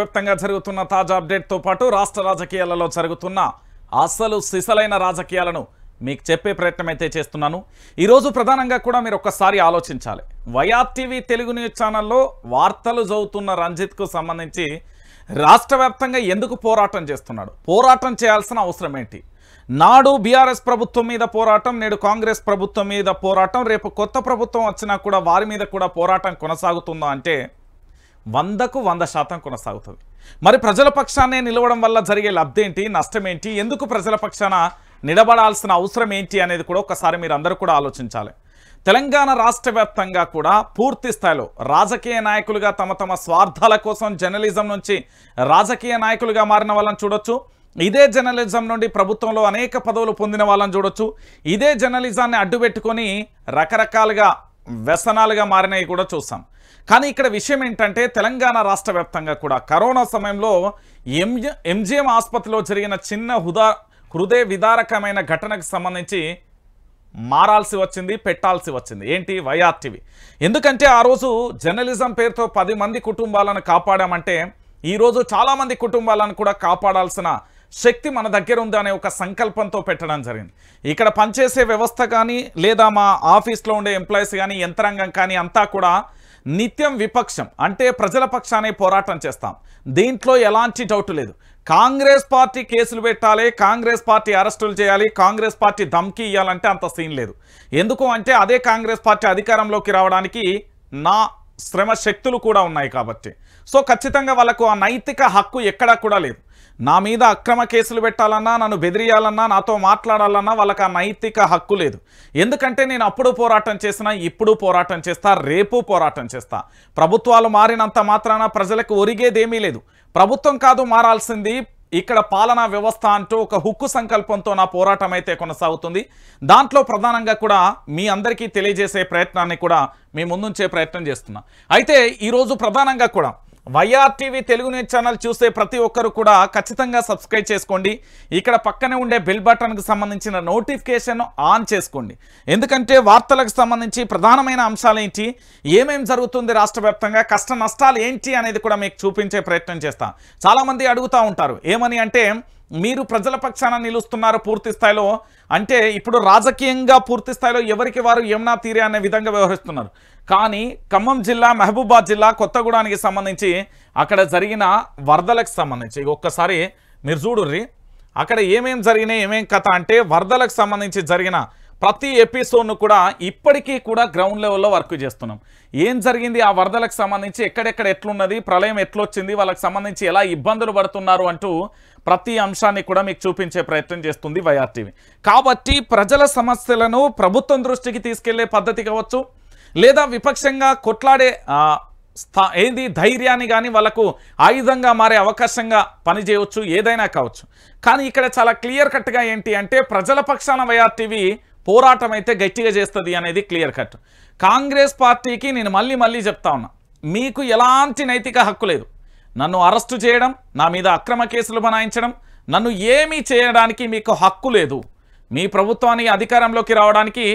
వ్యాప్తంగా జరుగుతున్న తాజా అప్డేట్తో పాటు రాష్ట్ర రాజకీయాలలో జరుగుతున్న అసలు సిసలైన రాజకీయాలను మీకు చెప్పే ప్రయత్నం అయితే చేస్తున్నాను ఈరోజు ప్రధానంగా కూడా మీరు ఒక్కసారి ఆలోచించాలి. వైఆర్ టీవీ తెలుగు న్యూస్ ఛానల్లో వార్తలు చదువుతున్న రంజిత్కు సంబంధించి రాష్ట్ర ఎందుకు పోరాటం చేస్తున్నాడు? పోరాటం చేయాల్సిన అవసరం ఏంటి? నాడు బీఆర్ఎస్ ప్రభుత్వం మీద పోరాటం నేడు కాంగ్రెస్ ప్రభుత్వం మీద పోరాటం రేపు కొత్త ప్రభుత్వం వచ్చినా కూడా వారి మీద కూడా పోరాటం కొనసాగుతుందా అంటే వందకు వంద శాతం కొనసాగుతుంది. మరి ప్రజల పక్షాన్నే నిలవడం వల్ల జరిగే లబ్ధేంటి? నష్టమేంటి? ఎందుకు ప్రజల పక్షాన నిలబడాల్సిన అవసరం ఏంటి అనేది కూడా ఒకసారి మీరు అందరూ కూడా ఆలోచించాలి. తెలంగాణ రాష్ట్ర వ్యాప్తంగా కూడా పూర్తి స్థాయిలో రాజకీయ నాయకులుగా తమ తమ స్వార్థాల కోసం జర్నలిజం నుంచి రాజకీయ నాయకులుగా మారిన వాళ్ళని చూడొచ్చు. ఇదే జర్నలిజం నుండి ప్రభుత్వంలో అనేక పదవులు పొందిన వాళ్ళని చూడొచ్చు. ఇదే జర్నలిజాన్ని అడ్డుపెట్టుకొని రకరకాలుగా వ్యసనాలుగా మారినవి కూడా చూసాం కానీ ఇక్కడ విషయం ఏంటంటే తెలంగాణ రాష్ట్ర కూడా కరోనా సమయంలో ఎంజి ఎంజిఎం ఆసుపత్రిలో జరిగిన చిన్న హుదా హృదయ విదారకమైన ఘటనకు సంబంధించి మారాల్సి వచ్చింది పెట్టాల్సి వచ్చింది. ఏంటి? వైఆర్టీవీ ఎందుకంటే ఆ రోజు జర్నలిజం పేరుతో పది మంది కుటుంబాలను కాపాడామంటే ఈరోజు చాలామంది కుటుంబాలను కూడా కాపాడాల్సిన శక్తి మన దగ్గర ఉంది అనే ఒక సంకల్పంతో పెట్టడం జరిగింది. ఇక్కడ పనిచేసే వ్యవస్థ కానీ లేదా మా ఆఫీస్లో ఉండే ఎంప్లాయీస్ కానీ యంత్రాంగం కానీ అంతా కూడా నిత్యం విపక్షం అంటే ప్రజల పక్షానే పోరాటం చేస్తాం. దీంట్లో ఎలాంటి డౌట్ లేదు. కాంగ్రెస్ పార్టీ కేసులు పెట్టాలి కాంగ్రెస్ పార్టీ అరెస్టులు చేయాలి కాంగ్రెస్ పార్టీ ధమ్కి ఇవ్వాలంటే అంత సీన్ లేదు. ఎందుకు అంటే అదే కాంగ్రెస్ పార్టీ అధికారంలోకి రావడానికి నా శ్రమ శక్తులు కూడా ఉన్నాయి కాబట్టి. సో ఖచ్చితంగా వాళ్ళకు ఆ నైతిక హక్కు ఎక్కడా కూడా లేదు. నా మీద అక్రమ కేసులు పెట్టాలన్నా నన్ను బెదిరియాలన్నా నాతో మాట్లాడాలన్నా వాళ్ళకి ఆ నైతిక హక్కు లేదు. ఎందుకంటే నేను అప్పుడు పోరాటం చేసినా ఇప్పుడు పోరాటం చేస్తా రేపు పోరాటం చేస్తా. ప్రభుత్వాలు మారినంత మాత్రాన ప్రజలకు ఒరిగేదేమీ లేదు. ప్రభుత్వం కాదు మారాల్సింది ఇక్కడ పాలనా వ్యవస్థ అంటూ ఒక హుక్కు సంకల్పంతో నా పోరాటం అయితే కొనసాగుతుంది. దాంట్లో ప్రధానంగా కూడా మీ అందరికీ తెలియజేసే ప్రయత్నాన్ని కూడా మీ ముందుంచే ప్రయత్నం చేస్తున్నా. అయితే ఈరోజు ప్రధానంగా కూడా YR TV Telugu news channel చూసే ప్రతి ఒక్కరు కూడా ఖచ్చితంగా సబ్స్క్రైబ్ చేసుకోండి. ఇక్కడ పక్కనే ఉండే బెల్ బటన్కి సంబంధించిన నోటిఫికేషన్ ఆన్ చేసుకోండి. ఎందుకంటే వార్తలకు సంబంధించి ప్రధానమైన అంశాలు ఏంటి ఏమేమి జరుగుతుంది రాష్ట్ర కష్ట నష్టాలు ఏంటి అనేది కూడా మీకు చూపించే ప్రయత్నం చేస్తాం. చాలామంది అడుగుతూ ఉంటారు ఏమని అంటే మీరు ప్రజల పక్షాన నిలుస్తున్నారు పూర్తి స్థాయిలో అంటే ఇప్పుడు రాజకీయంగా పూర్తి స్థాయిలో ఎవరికి వారు యమునా తీరే అనే విధంగా వ్యవహరిస్తున్నారు. కానీ ఖమ్మం జిల్లా మహబూబాద్ జిల్లా కొత్తగూడానికి సంబంధించి అక్కడ జరిగిన వరదలకు సంబంధించి ఒక్కసారి మీరు చూడుర్రి. అక్కడ ఏమేం జరిగినాయి ఏమేం కథ అంటే వరదలకు సంబంధించి జరిగిన ప్రతి ఎపిసోడ్ను కూడా ఇప్పటికీ కూడా గ్రౌండ్ లెవెల్లో వర్క్ చేస్తున్నాం. ఏం జరిగింది ఆ వరదలకు సంబంధించి ఎక్కడెక్కడ ఎట్లున్నది ప్రళయం ఎట్లొచ్చింది వాళ్ళకి సంబంధించి ఎలా ఇబ్బందులు పడుతున్నారు అంటూ ప్రతి అంశాన్ని కూడా మీకు చూపించే ప్రయత్నం చేస్తుంది వైఆర్టీవీ. కాబట్టి ప్రజల సమస్యలను ప్రభుత్వం దృష్టికి తీసుకెళ్ళే పద్ధతి కావచ్చు లేదా విపక్షంగా కొట్లాడే స్థా ఏంది ధైర్యాన్ని కానీ వాళ్ళకు ఆయుధంగా మారే అవకాశంగా పనిచేయవచ్చు ఏదైనా కావచ్చు. కానీ ఇక్కడ చాలా క్లియర్ కట్గా ఏంటి అంటే ప్రజల పక్షాన వైఆర్టీవీ పోరాటం అయితే గట్టిగా చేస్తుంది అనేది క్లియర్ కట్. కాంగ్రెస్ పార్టీకి నేను మళ్ళీ మళ్ళీ చెప్తా ఉన్నా మీకు ఎలాంటి నైతిక హక్కు లేదు. నన్ను అరెస్టు చేయడం నా మీద అక్రమ కేసులు బనాయించడం నన్ను ఏమీ చేయడానికి మీకు హక్కు లేదు. మీ ప్రభుత్వానికి అధికారంలోకి రావడానికి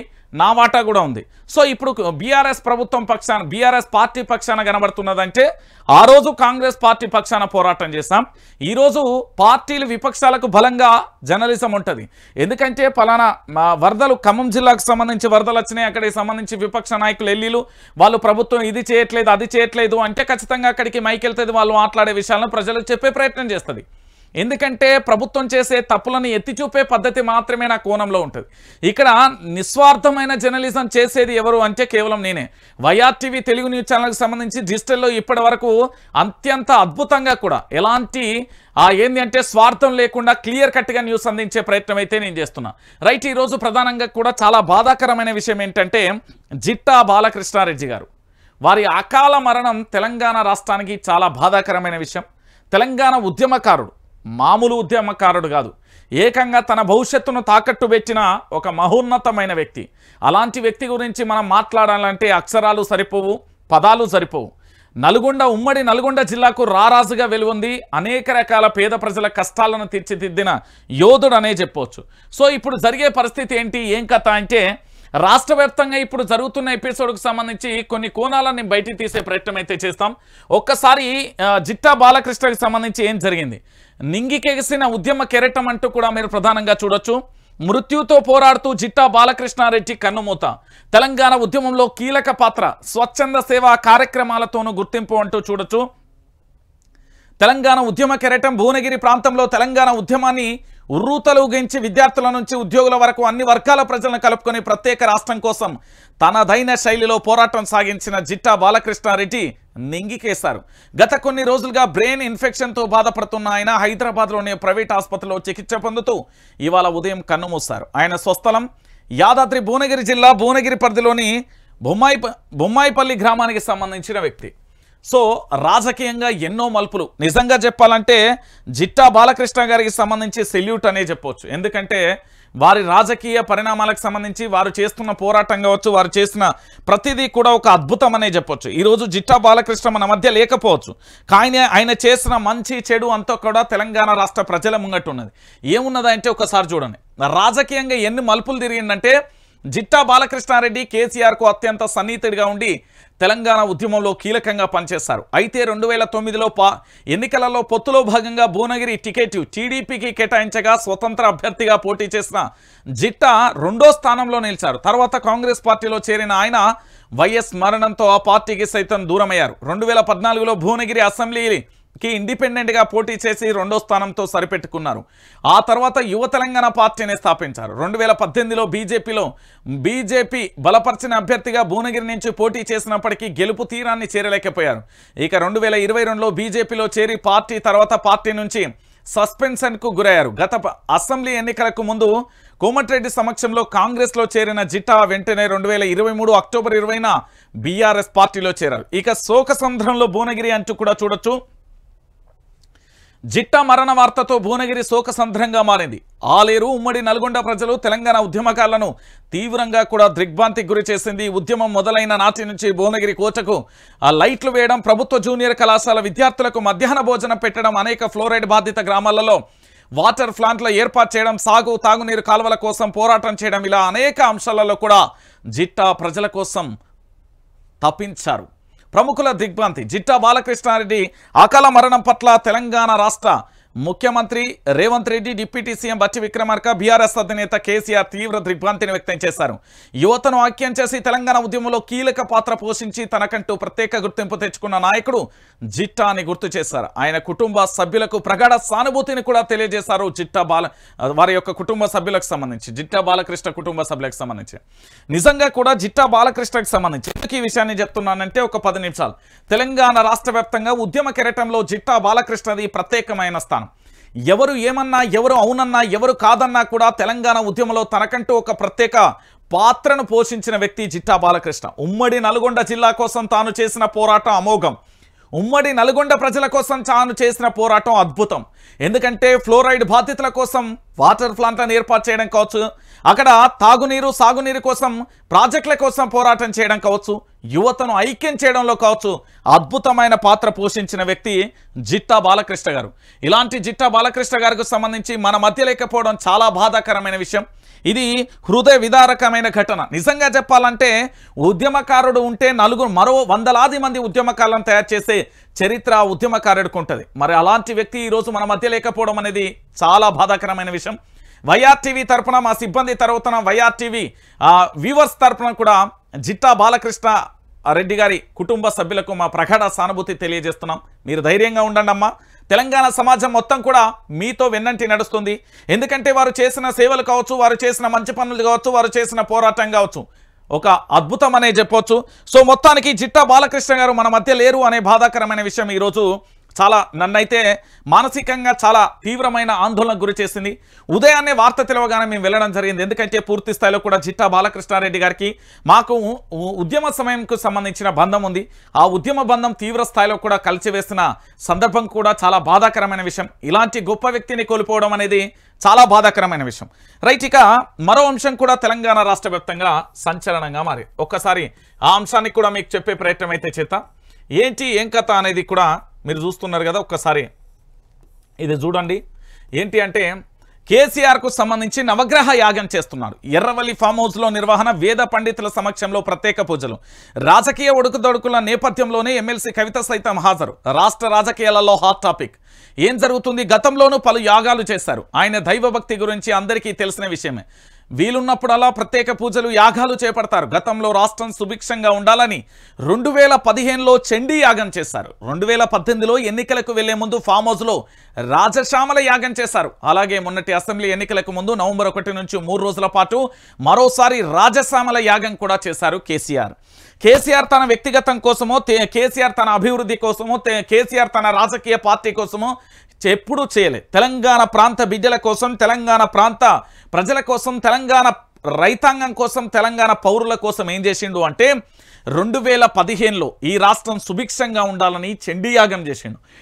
నా వాటా కూడా ఉంది. సో ఇప్పుడు బీఆర్ఎస్ ప్రభుత్వం పక్షాన బీఆర్ఎస్ పార్టీ పక్షాన కనబడుతున్నదంటే ఆ రోజు కాంగ్రెస్ పార్టీ పక్షాన పోరాటం చేస్తాం ఈరోజు పార్టీలు విపక్షాలకు బలంగా జర్నలిజం ఉంటుంది. ఎందుకంటే పలానా మా వరదలు ఖమ్మం జిల్లాకు సంబంధించి వరదలు వచ్చినాయి అక్కడికి సంబంధించి విపక్ష నాయకులు ఎల్లీలు వాళ్ళు ప్రభుత్వం ఇది చేయట్లేదు అది చేయట్లేదు అంటే ఖచ్చితంగా అక్కడికి మైకెళ్తుంది వాళ్ళు మాట్లాడే విషయాలను ప్రజలకు చెప్పే ప్రయత్నం చేస్తుంది. ఎందుకంటే ప్రభుత్వం చేసే తప్పులను ఎత్తి చూపే పద్ధతి మాత్రమే నా కోణంలో ఉంటుంది. ఇక్కడ నిస్వార్థమైన జర్నలిజం చేసేది ఎవరు అంటే కేవలం నేనే. వైఆర్ టీవీ తెలుగు న్యూస్ ఛానల్కి సంబంధించి డిజిటల్లో ఇప్పటి వరకు అత్యంత అద్భుతంగా కూడా ఎలాంటి ఆ ఏంది అంటే స్వార్థం లేకుండా క్లియర్ కట్గా న్యూస్ అందించే ప్రయత్నం అయితే నేను చేస్తున్నా. రైట్ ఈరోజు ప్రధానంగా కూడా చాలా బాధాకరమైన విషయం ఏంటంటే జిట్టా బాలకృష్ణారెడ్డి గారు. వారి అకాల మరణం తెలంగాణ రాష్ట్రానికి చాలా బాధాకరమైన విషయం. తెలంగాణ ఉద్యమకారుడు. మామూలు ఉద్యమకారుడు కాదు. ఏకంగా తన భవిష్యత్తును తాకట్టు పెట్టిన ఒక మహోన్నతమైన వ్యక్తి. అలాంటి వ్యక్తి గురించి మనం మాట్లాడాలంటే అక్షరాలు సరిపోవు పదాలు సరిపోవు. నల్గొండ ఉమ్మడి నల్గొండ జిల్లాకు రారాజుగా వెలువొంది అనేక రకాల పేద ప్రజల కష్టాలను తీర్చిదిద్దిన యోధుడు అనే చెప్పవచ్చు సో ఇప్పుడు జరిగే పరిస్థితి ఏంటి ఏం కథ అంటే రాష్ట్ర వ్యాప్తంగా ఇప్పుడు జరుగుతున్న ఎపిసోడ్కు సంబంధించి కొన్ని కోణాలని బయటికి తీసే ప్రయత్నం అయితే చేస్తాం. ఒక్కసారి జిట్టా బాలకృష్ణకి సంబంధించి ఏం జరిగింది? నింగికెగిసిన ఉద్యమ కెరటం అంటూ కూడా మీరు ప్రధానంగా చూడొచ్చు. మృత్యుతో పోరాడుతూ జిట్టా బాలకృష్ణారెడ్డి కన్నుమూత. తెలంగాణ ఉద్యమంలో కీలక పాత్ర స్వచ్ఛంద సేవా కార్యక్రమాలతోనూ గుర్తింపు అంటూ చూడొచ్చు. తెలంగాణ ఉద్యమ కెరటం భువనగిరి ప్రాంతంలో తెలంగాణ ఉద్యమాన్ని ఉర్రూతలుగించి విద్యార్థుల నుంచి ఉద్యోగుల వరకు అన్ని వర్గాల ప్రజలను కలుపుకొని ప్రత్యేక రాష్ట్రం కోసం తనదైన శైలిలో పోరాటం సాగించిన జిట్టా బాలకృష్ణారెడ్డి నింగికేశారు. గత కొన్ని రోజులుగా బ్రెయిన్ ఇన్ఫెక్షన్తో బాధపడుతున్న ఆయన హైదరాబాద్లోని ప్రైవేట్ ఆసుపత్రిలో చికిత్స పొందుతూ ఇవాళ ఉదయం కన్నుమూశారు ఆయన స్వస్థలం యాదాద్రి భువనగిరి జిల్లా భువనగిరి పరిధిలోని బొమ్మాయి బొమ్మాయిపల్లి గ్రామానికి సంబంధించిన వ్యక్తి. సో రాజకీయంగా ఎన్నో మలుపులు. నిజంగా చెప్పాలంటే జిట్టా బాలకృష్ణ గారికి సంబంధించి సెల్యూట్ అనే చెప్పొచ్చు. ఎందుకంటే వారి రాజకీయ పరిణామాలకు సంబంధించి వారు చేస్తున్న పోరాటం కావచ్చు వారు చేసిన ప్రతిదీ కూడా ఒక అద్భుతం అనే చెప్పొచ్చు. ఈరోజు జిట్టా బాలకృష్ణ మన మధ్య లేకపోవచ్చు. కానీ ఆయన చేసిన మంచి చెడు అంతా కూడా తెలంగాణ రాష్ట్ర ప్రజల ముంగట్టు ఉన్నది. ఏమున్నదంటే ఒకసారి చూడండి. రాజకీయంగా ఎన్ని మలుపులు తిరిగిందంటే జిట్టా బాలకృష్ణారెడ్డి కేసీఆర్కు అత్యంత సన్నిహితుడిగా ఉండి తెలంగాణ ఉద్యమంలో కీలకంగా పనిచేశారు అయితే రెండు వేల తొమ్మిదిలో పా ఎన్నికలలో పొత్తులో భాగంగా భువనగిరి టికెట్ టీడీపీకి కేటాయించగా స్వతంత్ర అభ్యర్థిగా పోటీ చేసిన జిట్టా రెండో స్థానంలో నిలిచారు. తర్వాత కాంగ్రెస్ పార్టీలో చేరిన ఆయన వైఎస్ మరణంతో ఆ పార్టీకి సైతం దూరమయ్యారు. రెండు వేల పద్నాలుగులో భువనగిరి అసెంబ్లీ కి ఇండిపెండెంట్గా పోటీ చేసి రెండో స్థానంతో సరిపెట్టుకున్నారు. ఆ తర్వాత యువ తెలంగాణ పార్టీని స్థాపించారు. రెండు వేల పద్దెనిమిదిలో బీజేపీలో బీజేపీ బలపరిచిన అభ్యర్థిగా భువనగిరి నుంచి పోటీ చేసినప్పటికీ గెలుపు తీరాన్ని చేరలేకపోయారు. ఇక రెండు వేల ఇరవై రెండులో బీజేపీలో చేరి పార్టీ తర్వాత పార్టీ నుంచి సస్పెన్షన్కు గురయ్యారు. గత అసెంబ్లీ ఎన్నికలకు ముందు కోమటిరెడ్డి సమక్షంలో కాంగ్రెస్లో చేరిన జిటా వెంటనే రెండు వేల ఇరవై మూడు అక్టోబర్ ఇరవైన బీఆర్ఎస్ పార్టీలో చేరారు. ఇక శోక సంద్రంలో భువనగిరి అంటూ కూడా చూడొచ్చు. జిట్టా మరణ వార్తతో భువనగిరి శోకసంద్రంగా మారింది. ఆలేరు ఉమ్మడి నల్గొండ ప్రజలు తెలంగాణ ఉద్యమకాలను తీవ్రంగా కూడా దిగ్భ్రాంతికి గురి చేసింది ఉద్యమం మొదలైన నాటి నుంచి భువనగిరి కోచకు ఆ లైట్లు వేయడం ప్రభుత్వ జూనియర్ కళాశాల విద్యార్థులకు మధ్యాహ్న భోజనం పెట్టడం అనేక ఫ్లోరైడ్ బాధిత గ్రామాలలో. వాటర్ ప్లాంట్ల ఏర్పాటు చేయడం సాగు తాగునీరు కాలువల కోసం పోరాటం చేయడం ఇలా అనేక అంశాలలో కూడా జిట్టా ప్రజల కోసం తప్పించారు. ప్రముఖుల దిగ్భ్రాంతి. జిట్టా బాలకృష్ణారెడ్డి అకాల మరణం పట్ల తెలంగాణ రాష్ట్ర ముఖ్యమంత్రి రేవంత్ రెడ్డి డిప్యూటీ సీఎం బట్టి విక్రమార్క బీఆర్ఎస్ అధినేత కేసీఆర్ తీవ్ర దిగ్భ్రాంతిని వ్యక్తం చేశారు. యువతను ఐక్యం చేసి తెలంగాణ ఉద్యమంలో కీలక పాత్ర పోషించి తనకంటూ ప్రత్యేక గుర్తింపు తెచ్చుకున్న నాయకుడు జిట్టా అని గుర్తు చేశారు. ఆయన కుటుంబ సభ్యులకు ప్రగాఢ సానుభూతిని కూడా తెలియజేశారు జిట్టా బాల వారి యొక్క కుటుంబ సభ్యులకు సంబంధించి జిట్టా బాలకృష్ణ కుటుంబ సభ్యులకు సంబంధించి. నిజంగా కూడా జిట్టా బాలకృష్ణకు సంబంధించి ఎందుకు ఈ విషయాన్ని చెప్తున్నానంటే ఒక పది నిమిషాలు. తెలంగాణ రాష్ట్ర ఉద్యమ కెరటంలో జిట్టా బాలకృష్ణది ప్రత్యేకమైన స్థానం. ఎవరు ఏమన్నా ఎవరు అవునన్నా ఎవరు కాదన్నా కూడా తెలంగాణ ఉద్యమంలో తనకంటూ ఒక ప్రత్యేక పాత్రను పోషించిన వ్యక్తి జిట్టా బాలకృష్ణ. ఉమ్మడి నల్గొండ జిల్లా కోసం తాను చేసిన పోరాటం అమోఘం. ఉమ్మడి నల్గొండ ప్రజల కోసం తాను చేసిన పోరాటం అద్భుతం. ఎందుకంటే ఫ్లోరైడ్ బాధితుల కోసం వాటర్ ప్లాంట్లను ఏర్పాటు చేయడం కావచ్చు అక్కడ తాగునీరు సాగునీరు కోసం ప్రాజెక్టుల కోసం పోరాటం చేయడం కావచ్చు యువతను ఐక్యం చేయడంలో కావచ్చు అద్భుతమైన పాత్ర పోషించిన వ్యక్తి జిట్టా బాలకృష్ణ గారు. ఇలాంటి జిట్టా బాలకృష్ణ గారికి సంబంధించి మన మధ్య లేకపోవడం చాలా బాధాకరమైన విషయం. ఇది హృదయ విదారకమైన ఘటన. నిజంగా చెప్పాలంటే ఉద్యమకారుడు ఉంటే నలుగురు మరో వందలాది మంది ఉద్యమకారులను తయారు చేసే చరిత్ర ఉద్యమకారుడికి ఉంటుంది. మరి అలాంటి వ్యక్తి ఈరోజు మన మధ్య లేకపోవడం అనేది చాలా బాధాకరమైన విషయం. వైఆర్ టీవీ మా సిబ్బంది తరపున వైఆర్ టీవీ వ్యూవర్స్ తరఫున కూడా జిట్టా బాలకృష్ణ రెడ్డి గారి కుటుంబ సభ్యులకు మా ప్రగాఢ సానుభూతి తెలియజేస్తున్నాం. మీరు ధైర్యంగా ఉండండి అమ్మా తెలంగాణ సమాజం మొత్తం కూడా మీతో వెన్నంటి నడుస్తుంది. ఎందుకంటే వారు చేసిన సేవలు కావచ్చు వారు చేసిన మంచి పనులు కావచ్చు వారు చేసిన పోరాటం కావచ్చు ఒక అద్భుతం అనే చెప్పొచ్చు. సో మొత్తానికి జిట్టా బాలకృష్ణ గారు మన మధ్య లేరు అనే బాధాకరమైన విషయం ఈరోజు చాలా నన్నైతే మానసికంగా చాలా తీవ్రమైన ఆందోళనకు గురి చేసింది. ఉదయాన్నే వార్త తెలవగానే మేము వెళ్ళడం జరిగింది. ఎందుకంటే పూర్తి స్థాయిలో కూడా జిట్టా బాలకృష్ణారెడ్డి గారికి మాకు ఉద్యమ సమయంకు సంబంధించిన బంధం ఉంది. ఆ ఉద్యమ బంధం తీవ్ర స్థాయిలో కూడా కలిసివేసిన సందర్భం కూడా చాలా బాధాకరమైన విషయం. ఇలాంటి గొప్ప వ్యక్తిని కోల్పోవడం అనేది చాలా బాధాకరమైన విషయం. రైట్ ఇక మరో అంశం కూడా తెలంగాణ రాష్ట్ర సంచలనంగా మారి ఒక్కసారి ఆ అంశాన్ని కూడా మీకు చెప్పే ప్రయత్నం అయితే చేత ఏంటి ఏం కథ అనేది కూడా మీరు చూస్తున్నారు కదా ఒక్కసారి. ఇది చూడండి. ఏంటి అంటే కేసీఆర్కు సంబంధించి నవగ్రహ యాగం చేస్తున్నారు. ఎర్రవల్లి ఫామ్ హౌస్లో నిర్వహణ వేద పండితుల సమక్షంలో ప్రత్యేక పూజలు. రాజకీయ ఒడుకుదొడుకుల నేపథ్యంలోనే ఎమ్మెల్సీ కవిత సైతం హాజరు. రాష్ట్ర రాజకీయాలలో హాట్ టాపిక్. ఏం జరుగుతుంది? గతంలోనూ పలు యాగాలు చేశారు. ఆయన దైవభక్తి గురించి అందరికీ తెలిసిన విషయమే. వీలున్నప్పుడల్లా ప్రత్యేక పూజలు యాగాలు చేపడతారు. గతంలో రాష్ట్రం సుభిక్షంగా ఉండాలని రెండు వేల పదిహేనులో చండీ యాగం చేశారు. రెండు వేల పద్దెనిమిదిలో ఎన్నికలకు వెళ్ళే ముందు ఫామ్ హౌస్లో రాజశ్యామల యాగం చేశారు. అలాగే మొన్నటి అసెంబ్లీ ఎన్నికలకు ముందు నవంబర్ ఒకటి నుంచి మూడు రోజుల పాటు మరోసారి రాజశ్యామల యాగం కూడా చేశారు కేసీఆర్. కేసీఆర్ తన వ్యక్తిగతం కోసమో కేసీఆర్ తన అభివృద్ధి కోసమో కేసీఆర్ తన రాజకీయ పార్టీ కోసమో ఎప్పుడూ చేయలేదు తెలంగాణ ప్రాంత బిడ్డల కోసం తెలంగాణ ప్రాంత ప్రజల కోసం తెలంగాణ రైతాంగం కోసం తెలంగాణ పౌరుల కోసం ఏం చేసిండు అంటే రెండు వేల పదిహేనులో ఈ రాష్ట్రం సుభిక్షంగా ఉండాలని చండీ యాగం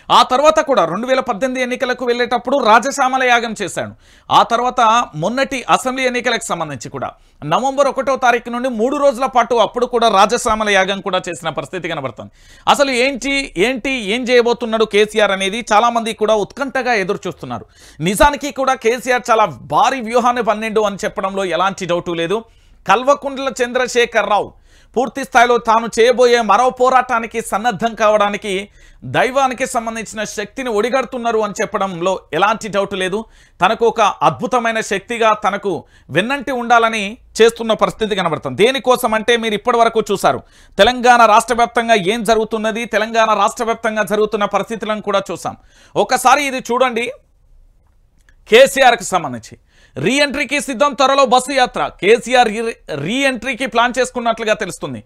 ఆ తర్వాత కూడా రెండు వేల పద్దెనిమిది ఎన్నికలకు వెళ్ళేటప్పుడు రాజశామల యాగం చేశాడు. ఆ తర్వాత మొన్నటి అసెంబ్లీ ఎన్నికలకు సంబంధించి కూడా. నవంబర్ ఒకటో తారీఖు నుండి మూడు రోజుల పాటు అప్పుడు కూడా రాజశామల యాగం కూడా చేసిన పరిస్థితి కనబడుతుంది. అసలు ఏంటి ఏంటి ఏం చేయబోతున్నాడు కేసీఆర్ అనేది చాలామంది కూడా ఉత్కంఠగా ఎదురు చూస్తున్నారు నిజానికి కూడా కేసీఆర్ చాలా భారీ వ్యూహాన్ని పన్నెండు అని చెప్పడంలో ఎలాంటి డౌటు లేదు. కల్వకుంట్ల చంద్రశేఖర్ రావు పూర్తి స్థాయిలో తాను చేయబోయే మరో పోరాటానికి సన్నద్ధం కావడానికి దైవానికి సంబంధించిన శక్తిని ఒడిగడుతున్నారు అని చెప్పడంలో ఎలాంటి డౌట్ లేదు. తనకు ఒక అద్భుతమైన శక్తిగా తనకు వెన్నంటి ఉండాలని చేస్తున్న పరిస్థితి కనబడుతుంది. దేనికోసం అంటే మీరు ఇప్పటి వరకు చూశారు. తెలంగాణ రాష్ట్ర ఏం జరుగుతున్నది? తెలంగాణ రాష్ట్ర జరుగుతున్న పరిస్థితులను కూడా చూసాం ఒకసారి ఇది చూడండి. కేసీఆర్కి సంబంధించి. రీ ఎంట్రీకి సిద్ధం త్వరలో బస్సు యాత్ర. కేసీఆర్ రీ- రీ ఎంట్రీకి ప్లాన్ చేసుకున్నట్లుగా తెలుస్తుంది.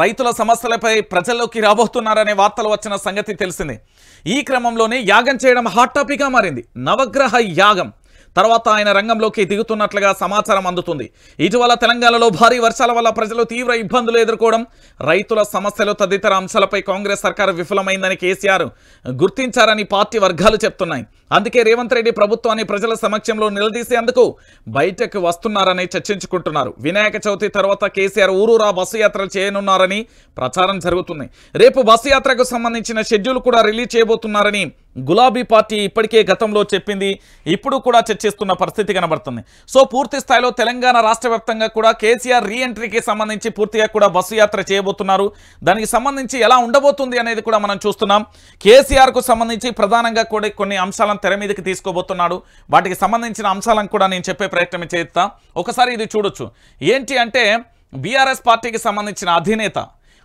రైతుల సమస్యలపై ప్రజల్లోకి రాబోతున్నారనే వార్తలు వచ్చిన సంగతి తెలిసిందే. ఈ క్రమంలోనే యాగం చేయడం హాట్ టాపిక్గా మారింది. నవగ్రహ యాగం. తర్వాత ఆయన రంగంలోకి దిగుతున్నట్లుగా సమాచారం అందుతుంది. ఇటీవల తెలంగాణలో భారీ వర్షాల వల్ల ప్రజలు తీవ్ర ఇబ్బందులు ఎదుర్కోవడం రైతుల సమస్యలు తదితర అంశాలపై కాంగ్రెస్ సర్కారు విఫలమైందని కేసీఆర్ గుర్తించారని పార్టీ వర్గాలు చెప్తున్నాయి. అందుకే రేవంత్ రెడ్డి ప్రభుత్వాన్ని ప్రజల సమక్షంలో నిలదీసేందుకు బయటకు వస్తున్నారని చర్చించుకుంటున్నారు. వినాయక చవితి తర్వాత కేసీఆర్ ఊరూరా బస్సు యాత్ర చేయనున్నారని ప్రచారం జరుగుతుంది. రేపు బస్సు యాత్రకు సంబంధించిన షెడ్యూల్ కూడా రిలీజ్ చేయబోతున్నారని గులాబీ పార్టీ ఇప్పటికే గతంలో చెప్పింది ఇప్పుడు కూడా చర్చిస్తున్న పరిస్థితి కనబడుతుంది. సో పూర్తి స్థాయిలో తెలంగాణ రాష్ట్ర వ్యాప్తంగా కూడా కేసీఆర్ రీ ఎంట్రీకి సంబంధించి పూర్తిగా కూడా బస్సు యాత్ర చేయబోతున్నారు. దానికి సంబంధించి ఎలా ఉండబోతుంది అనేది కూడా మనం చూస్తున్నాం. కేసీఆర్కు సంబంధించి ప్రధానంగా కూడా కొన్ని అంశాలను తెర మీదకి తీసుకోబోతున్నాడు. వాటికి సంబంధించిన అంశాలను కూడా నేను చెప్పే ప్రయత్నం చేస్తా. ఒకసారి ఇది చూడొచ్చు. ఏంటి అంటే బీఆర్ఎస్ పార్టీకి సంబంధించిన అధినేత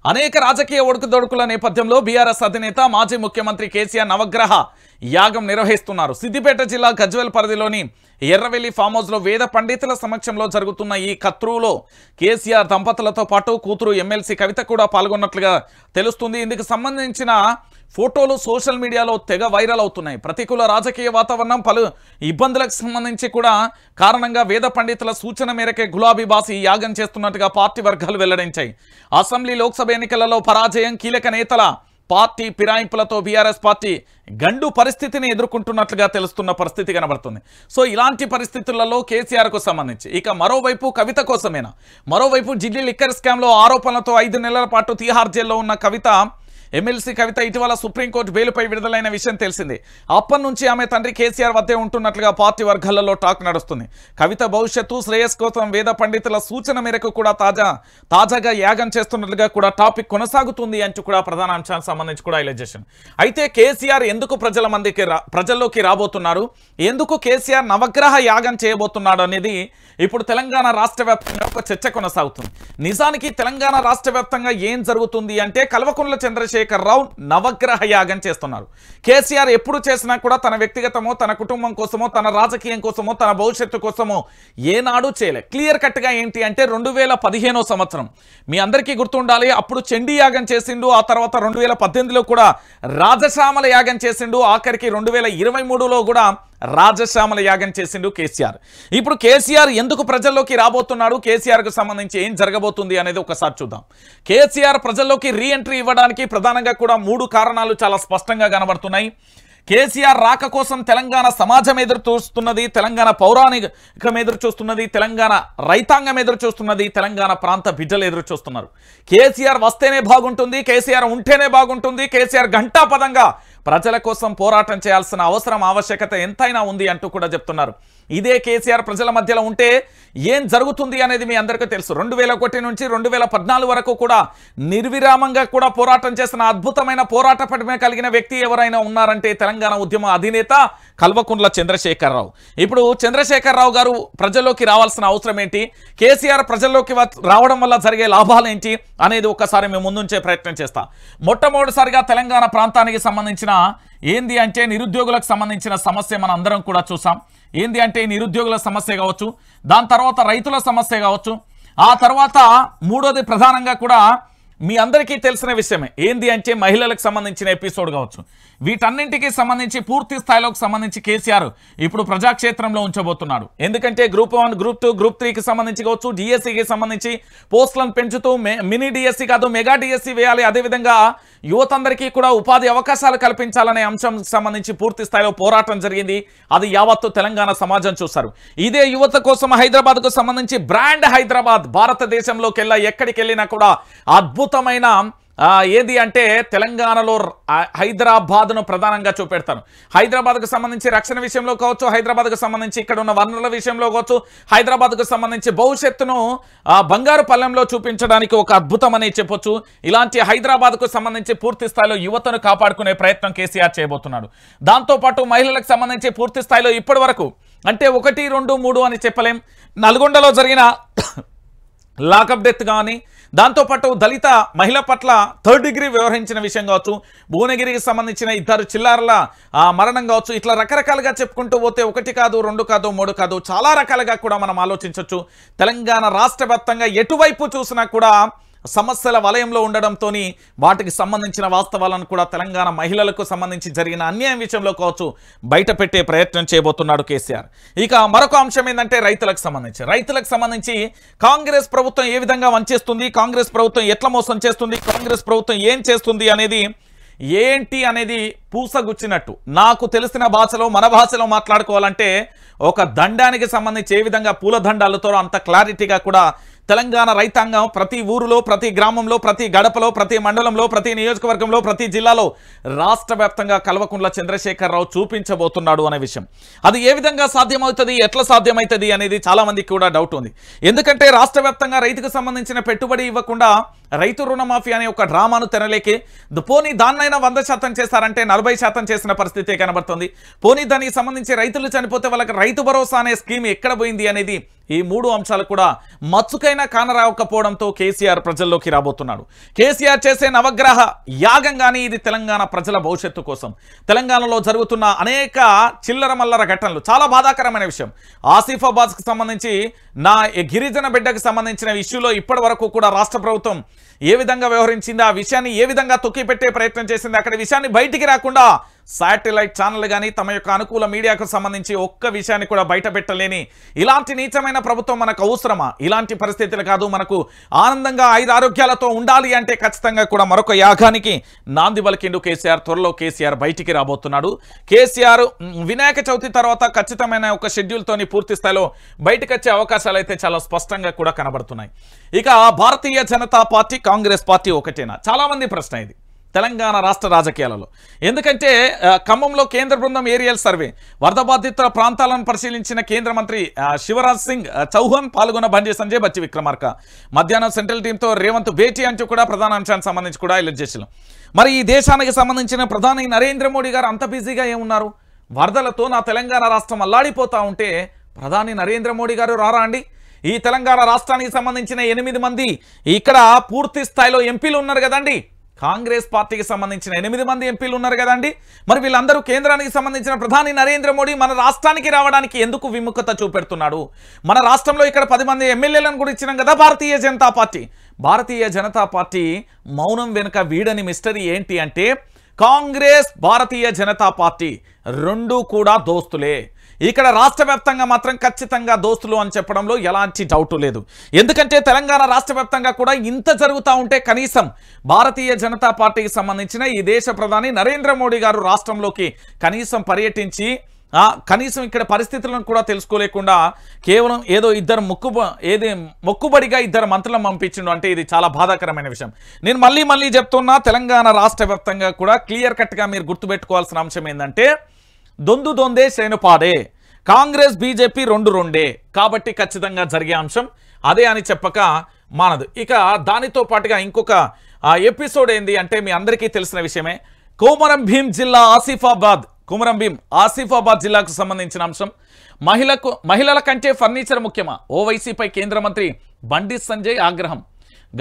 అనేక రాజకీయ ఒడుకుదొడుకుల నేపథ్యంలో బీఆర్ఎస్ అధినేత మాజీ ముఖ్యమంత్రి కేసీఆర్ నవగ్రహ యాగం నిర్వహిస్తున్నారు. సిద్దిపేట జిల్లా గజ్వెల్ పరిధిలోని ఎర్రవెల్లి ఫామ్ హౌస్లో వేద పండితుల సమక్షంలో జరుగుతున్న ఈ కత్రువులో కేసీఆర్ దంపతులతో పాటు కూతురు ఎమ్మెల్సీ కవిత కూడా పాల్గొన్నట్లుగా తెలుస్తుంది. ఇందుకు సంబంధించిన ఫోటోలు సోషల్ మీడియాలో తెగ వైరల్ అవుతున్నాయి. ప్రతికూల రాజకీయ వాతావరణం పలు ఇబ్బందులకు సంబంధించి కూడా కారణంగా వేద పండితుల సూచన మేరకే గులాబీ బాసి యాగం చేస్తున్నట్టుగా పార్టీ వర్గాలు వెల్లడించాయి. అసెంబ్లీ లోక్సభ ఎన్నికలలో పరాజయం కీలక నేతల పార్టీ ఫిరాయింపులతో బీఆర్ఎస్ పార్టీ గండు పరిస్థితిని ఎదుర్కొంటున్నట్లుగా తెలుస్తున్న పరిస్థితి కనబడుతుంది. సో ఇలాంటి పరిస్థితులలో కేసీఆర్కు సంబంధించి ఇక మరోవైపు కవిత కోసమేనా? మరోవైపు ఢిల్లీ లిక్కర్ స్కామ్లో ఆరోపణలతో ఐదు నెలల పాటు తీహార్ జైల్లో ఉన్న కవిత ఎమ్మెల్సీ కవిత ఇటీవల సుప్రీంకోర్టు బెయిల్పై విడుదలైన విషయం తెలిసింది. అప్పటి నుంచి ఆమె తండ్రి కేసీఆర్ వద్దే ఉంటున్నట్లుగా పార్టీ వర్గాలలో టాక్ నడుస్తుంది. కవిత భవిష్యత్తు శ్రేయస్ కోసం వేద పండితుల సూచన మేరకు కూడా తాజా తాజాగా యాగం చేస్తున్నట్లుగా కూడా టాపిక్ కొనసాగుతుంది అంటూ కూడా ప్రధాన అంశానికి సంబంధించి కూడా ఇలా అయితే కేసీఆర్ ఎందుకు ప్రజల మందికి ప్రజల్లోకి రాబోతున్నారు? ఎందుకు కేసీఆర్ నవగ్రహ యాగం చేయబోతున్నాడు అనేది ఇప్పుడు తెలంగాణ రాష్ట్ర వ్యాప్తంగా ఒక చర్చ కొనసాగుతుంది. నిజానికి తెలంగాణ రాష్ట్ర వ్యాప్తంగా ఏం జరుగుతుంది అంటే కల్వకుంట్ల చంద్రశేఖర్ రావు నవగ్రహ యాగం చేస్తున్నారు. కేసీఆర్ ఎప్పుడు చేసినా కూడా తన వ్యక్తిగతమో తన కుటుంబం కోసమో తన రాజకీయం కోసమో తన భవిష్యత్తు కోసమో ఏనాడు చేయలే. క్లియర్ కట్గా ఏంటి అంటే రెండు వేల పదిహేనో సంవత్సరం. మీ అందరికీ గుర్తుండాలి అప్పుడు చండీ యాగం చేసిండు ఆ తర్వాత రెండు వేల పద్దెనిమిదిలో కూడా రాజశ్యామల యాగం చేసిండు ఆఖరికి రెండు వేల ఇరవై మూడులో కూడా రాజశ్యామల యాగం చేసిండు కేసీఆర్. ఇప్పుడు కేసీఆర్ ఎందుకు ప్రజల్లోకి రాబోతున్నాడు? కేసీఆర్కు సంబంధించి ఏం జరగబోతుంది అనేది ఒకసారి చూద్దాం. కేసీఆర్ ప్రజల్లోకి రీ ఎంట్రీ ఇవ్వడానికి ప్రధానంగా కూడా మూడు కారణాలు చాలా స్పష్టంగా కనబడుతున్నాయి. కేసీఆర్ రాక కోసం తెలంగాణ సమాజం ఎదురు చూస్తున్నది తెలంగాణ పౌరాణికం ఎదురు చూస్తున్నది తెలంగాణ రైతాంగం ఎదురు చూస్తున్నది తెలంగాణ ప్రాంత బిడ్డలు ఎదురు చూస్తున్నారు కేసీఆర్ వస్తేనే బాగుంటుంది కేసీఆర్ ఉంటేనే బాగుంటుంది కేసీఆర్ ఘంటాపదంగా ప్రజల కోసం పోరాటం చేయాల్సిన అవసరం ఆవశ్యకత ఎంతైనా ఉంది అంటూ కూడా చెప్తున్నారు. ఇదే కేసీఆర్ ప్రజల మధ్యలో ఉంటే ఏం జరుగుతుంది అనేది మీ అందరికీ తెలుసు. రెండు వేల ఒకటి నుంచి రెండు వేల పద్నాలుగు వరకు కూడా నిర్విరామంగా కూడా పోరాటం చేసిన అద్భుతమైన పోరాట పటిమ కలిగిన వ్యక్తి ఎవరైనా ఉన్నారంటే తెలంగాణ ఉద్యమ అధినేత కల్వకుంట్ల చంద్రశేఖరరావు. ఇప్పుడు చంద్రశేఖరరావు గారు ప్రజల్లోకి రావాల్సిన అవసరం ఏంటి? కేసీఆర్ ప్రజల్లోకి వ- రావడం వల్ల జరిగే లాభాలు ఏంటి అనేది ఒక్కసారి మేము ముందుంచే ప్రయత్నం చేస్తా. మొట్టమొదటిసారిగా తెలంగాణ ప్రాంతానికి సంబంధించిన ఏంది అంటే నిరుద్యోగులకు సంబంధించిన సమస్య మనం అందరం కూడా చూసాం. ఏంది అంటే నిరుద్యోగుల సమస్య కావచ్చు దాని తర్వాత రైతుల సమస్య కావచ్చు ఆ తర్వాత మూడోది ప్రధానంగా కూడా మీ అందరికీ తెలిసిన విషయమే. ఏంది అంటే మహిళలకు సంబంధించిన ఎపిసోడ్ కావచ్చు. వీటన్నింటికి సంబంధించి పూర్తి స్థాయిలోకి సంబంధించి కేసీఆర్ ఇప్పుడు ప్రజాక్షేత్రంలో ఉంచబోతున్నాడు. ఎందుకంటే group one group two group త్రీకి సంబంధించి కావచ్చు డిఎస్సికి సంబంధించి పోస్టులను పెంచుతూ మినీ డిఎస్సి కాదు మెగా డిఎస్సి వేయాలి. అదేవిధంగా యువతందరికీ కూడా ఉపాధి అవకాశాలు కల్పించాలనే అంశం సంబంధించి పూర్తి స్థాయిలో పోరాటం జరిగింది. అది యావత్తు తెలంగాణ సమాజం చూస్తారు ఇదే యువత కోసం హైదరాబాద్కు సంబంధించి బ్రాండ్ హైదరాబాద్ భారతదేశంలోకి వెళ్ళా ఎక్కడికి వెళ్ళినా కూడా అద్భుతమైన ఏది అంటే తెలంగాణలో హైదరాబాద్ను ప్రధానంగా చూపెడతాను. హైదరాబాద్కు సంబంధించి రక్షణ విషయంలో కావచ్చు హైదరాబాద్కు సంబంధించి ఇక్కడ ఉన్న వనరుల విషయంలో కావచ్చు హైదరాబాద్కు సంబంధించి భవిష్యత్తును బంగారు పల్లెంలో చూపించడానికి ఒక అద్భుతం అని చెప్పొచ్చు. ఇలాంటి హైదరాబాద్కు సంబంధించి పూర్తి స్థాయిలో యువతను కాపాడుకునే ప్రయత్నం కేసీఆర్ చేయబోతున్నాడు. దాంతోపాటు మహిళలకు సంబంధించి పూర్తి స్థాయిలో ఇప్పటి అంటే ఒకటి రెండు మూడు అని చెప్పలేం. నల్గొండలో జరిగిన లాకప్ డెత్ కానీ దాంతోపాటు దళిత మహిళ పట్ల థర్డ్ డిగ్రీ వ్యవహరించిన విషయం కావచ్చు భువనగిరికి సంబంధించిన ఇద్దరు చిల్లారల మరణం కావచ్చు ఇట్లా రకరకాలుగా చెప్పుకుంటూ పోతే ఒకటి కాదు రెండు కాదు మూడు కాదు చాలా రకాలుగా కూడా మనం ఆలోచించవచ్చు తెలంగాణ రాష్ట్ర ఎటువైపు చూసినా కూడా సమస్యల వలయంలో ఉండడంతో వాటికి సంబంధించిన వాస్తవాలను కూడా తెలంగాణ మహిళలకు సంబంధించి జరిగిన అన్యాయం విషయంలో కావచ్చు బయట పెట్టే ప్రయత్నం చేయబోతున్నాడు కేసీఆర్. ఇక మరొక అంశం ఏంటంటే రైతులకు సంబంధించి. రైతులకు సంబంధించి కాంగ్రెస్ ప్రభుత్వం ఏ విధంగా వంచేస్తుంది కాంగ్రెస్ ప్రభుత్వం ఎట్లా మోసం చేస్తుంది కాంగ్రెస్ ప్రభుత్వం ఏం చేస్తుంది అనేది ఏంటి అనేది పూసగుచ్చినట్టు. నాకు తెలిసిన భాషలో మన భాషలో మాట్లాడుకోవాలంటే ఒక దండానికి సంబంధించి ఏ విధంగా పూల దండాలతో అంత క్లారిటీగా కూడా తెలంగాణ రైతాంగం ప్రతి ఊరిలో ప్రతి గ్రామంలో ప్రతి గడపలో ప్రతి మండలంలో ప్రతి నియోజకవర్గంలో ప్రతి జిల్లాలో రాష్ట్ర వ్యాప్తంగా కల్వకుంట్ల చంద్రశేఖరరావు చూపించబోతున్నాడు అనే విషయం. అది ఏ విధంగా సాధ్యమవుతుంది ఎట్లా సాధ్యమవుతుంది అనేది చాలా మందికి కూడా డౌట్ ఉంది. ఎందుకంటే రాష్ట్ర రైతుకు సంబంధించిన పెట్టుబడి ఇవ్వకుండా రైతు రుణమాఫీ అనే ఒక డ్రామాను తినలేకే ద- పోనీ దాన్నైనా వంద శాతం చేస్తారంటే నలభై శాతం చేసిన పరిస్థితి కనబడుతుంది. పోనీ దానికి సంబంధించి రైతులు చనిపోతే వాళ్ళకి రైతు భరోసా అనే స్కీమ్ ఎక్కడ పోయింది అనేది ఈ మూడు అంశాలు కూడా మచ్చుకైనా కానరావకపోవడంతో కేసీఆర్ ప్రజల్లోకి రాబోతున్నాడు. కేసీఆర్ చేసే నవగ్రహ యాగంగానే ఇది తెలంగాణ ప్రజల భవిష్యత్తు కోసం. తెలంగాణలో జరుగుతున్న అనేక చిల్లర మల్లర ఘటనలు. చాలా బాధాకరమైన విషయం. ఆసిఫాబాద్కి సంబంధించి నా గిరిజన బిడ్డకు సంబంధించిన ఇష్యూలో ఇప్పటి వరకు కూడా రాష్ట్ర ప్రభుత్వం ఏ విధంగా వ్యవహరించింది? ఆ విషయాన్ని ఏ విధంగా తొక్కిపెట్టే ప్రయత్నం చేసింది? అక్కడ విషయాన్ని బయటికి రాకుండా శాటిలైట్ ఛానల్ కానీ తమ యొక్క అనుకూల మీడియాకు సంబంధించి ఒక్క విషయాన్ని కూడా బయటపెట్టలేని ఇలాంటి నీచమైన ప్రభుత్వం మనకు అవసరమా? ఇలాంటి పరిస్థితులు కాదు మనకు ఆనందంగా ఐదు ఆరోగ్యాలతో ఉండాలి అంటే ఖచ్చితంగా కూడా మరొక యాగానికి నాంది పలికిండు కేసీఆర్ త్వరలో కేసీఆర్ బయటికి రాబోతున్నాడు. కేసీఆర్ వినాయక చవితి తర్వాత ఖచ్చితమైన ఒక షెడ్యూల్తోని పూర్తి స్థాయిలో బయటకు వచ్చే అవకాశాలు అయితే చాలా స్పష్టంగా కూడా కనబడుతున్నాయి. ఇక Bharatiya Janata party Congress party ఒకటేనా? చాలా మంది ప్రశ్న ఇది. తెలంగాణ రాష్ట్ర రాజకీయాలలో. ఎందుకంటే ఖమ్మంలో కేంద్ర బృందం ఏరియల్ సర్వే వరద బాధిత ప్రాంతాలను పరిశీలించిన కేంద్ర మంత్రి శివరాజ్ సింగ్ చౌహాన్ పాల్గొన్న బండి సంజయ్ బచ్చి విక్రమార్క. మధ్యాహ్నం సెంట్రల్ టీంతో రేవంత్ భేటీ అంటూ కూడా ప్రధాన అంశానికి సంబంధించి కూడా హైలైట్ చేసినాం మరి ఈ దేశానికి సంబంధించిన ప్రధాని నరేంద్ర మోడీ గారు అంత బిజీగా ఏమున్నారు? వరదలతో నా తెలంగాణ రాష్ట్రం అల్లాడిపోతా ఉంటే ప్రధాని నరేంద్ర మోడీ గారు రారా అండి? ఈ తెలంగాణ రాష్ట్రానికి సంబంధించిన ఎనిమిది మంది ఇక్కడ పూర్తి స్థాయిలో ఎంపీలు ఉన్నారు కదండి. కాంగ్రెస్ పార్టీకి సంబంధించిన ఎనిమిది మంది ఎంపీలు ఉన్నారు కదండి. మరి వీళ్ళందరూ కేంద్రానికి సంబంధించిన ప్రధాని నరేంద్ర మోడీ మన రాష్ట్రానికి రావడానికి ఎందుకు విముఖత చూపెడుతున్నాడు? మన రాష్ట్రంలో ఇక్కడ పది మంది ఎమ్మెల్యేలను కూడా ఇచ్చినాం కదా భారతీయ జనతా పార్టీ. భారతీయ జనతా పార్టీ మౌనం వెనుక వీడని మిస్టరీ ఏంటి అంటే కాంగ్రెస్ భారతీయ జనతా పార్టీ రెండు కూడా దోస్తులే. ఇక్కడ రాష్ట్ర వ్యాప్తంగా మాత్రం ఖచ్చితంగా దోస్తులు అని చెప్పడంలో ఎలాంటి డౌట్ లేదు. ఎందుకంటే తెలంగాణ రాష్ట్ర కూడా ఇంత జరుగుతూ ఉంటే కనీసం భారతీయ జనతా పార్టీకి సంబంధించిన ఈ దేశ ప్రధాని నరేంద్ర మోడీ గారు రాష్ట్రంలోకి కనీసం పర్యటించి కనీసం ఇక్కడ పరిస్థితులను కూడా తెలుసుకోలేకుండా కేవలం ఏదో ఇద్దరు మొక్కు ఏది మొక్కుబడిగా ఇద్దరు మంత్రులను పంపించిండు అంటే ఇది చాలా బాధాకరమైన విషయం. నేను మళ్ళీ మళ్ళీ చెప్తున్నా తెలంగాణ రాష్ట్ర కూడా క్లియర్ కట్గా మీరు గుర్తుపెట్టుకోవాల్సిన అంశం ఏంటంటే దొందు దొందే శ్రేణుపాడే కాంగ్రెస్ బీజేపీ రెండు రెండే. కాబట్టి ఖచ్చితంగా జరిగే అంశం అదే అని చెప్పక మానదు. ఇక దానితో పాటుగా ఇంకొక ఆ, ఎపిసోడ్ ఏంది అంటే మీ అందరికీ తెలిసిన విషయమే. కోమరం భీం జిల్లా ఆసిఫాబాద్. కుమరం భీం ఆసిఫాబాద్ జిల్లాకు సంబంధించిన అంశం. మహిళకు మహిళల కంటే ఫర్నిచర్ ముఖ్యమా? ఓవైసీపై కేంద్ర మంత్రి బండి సంజయ్ ఆగ్రహం.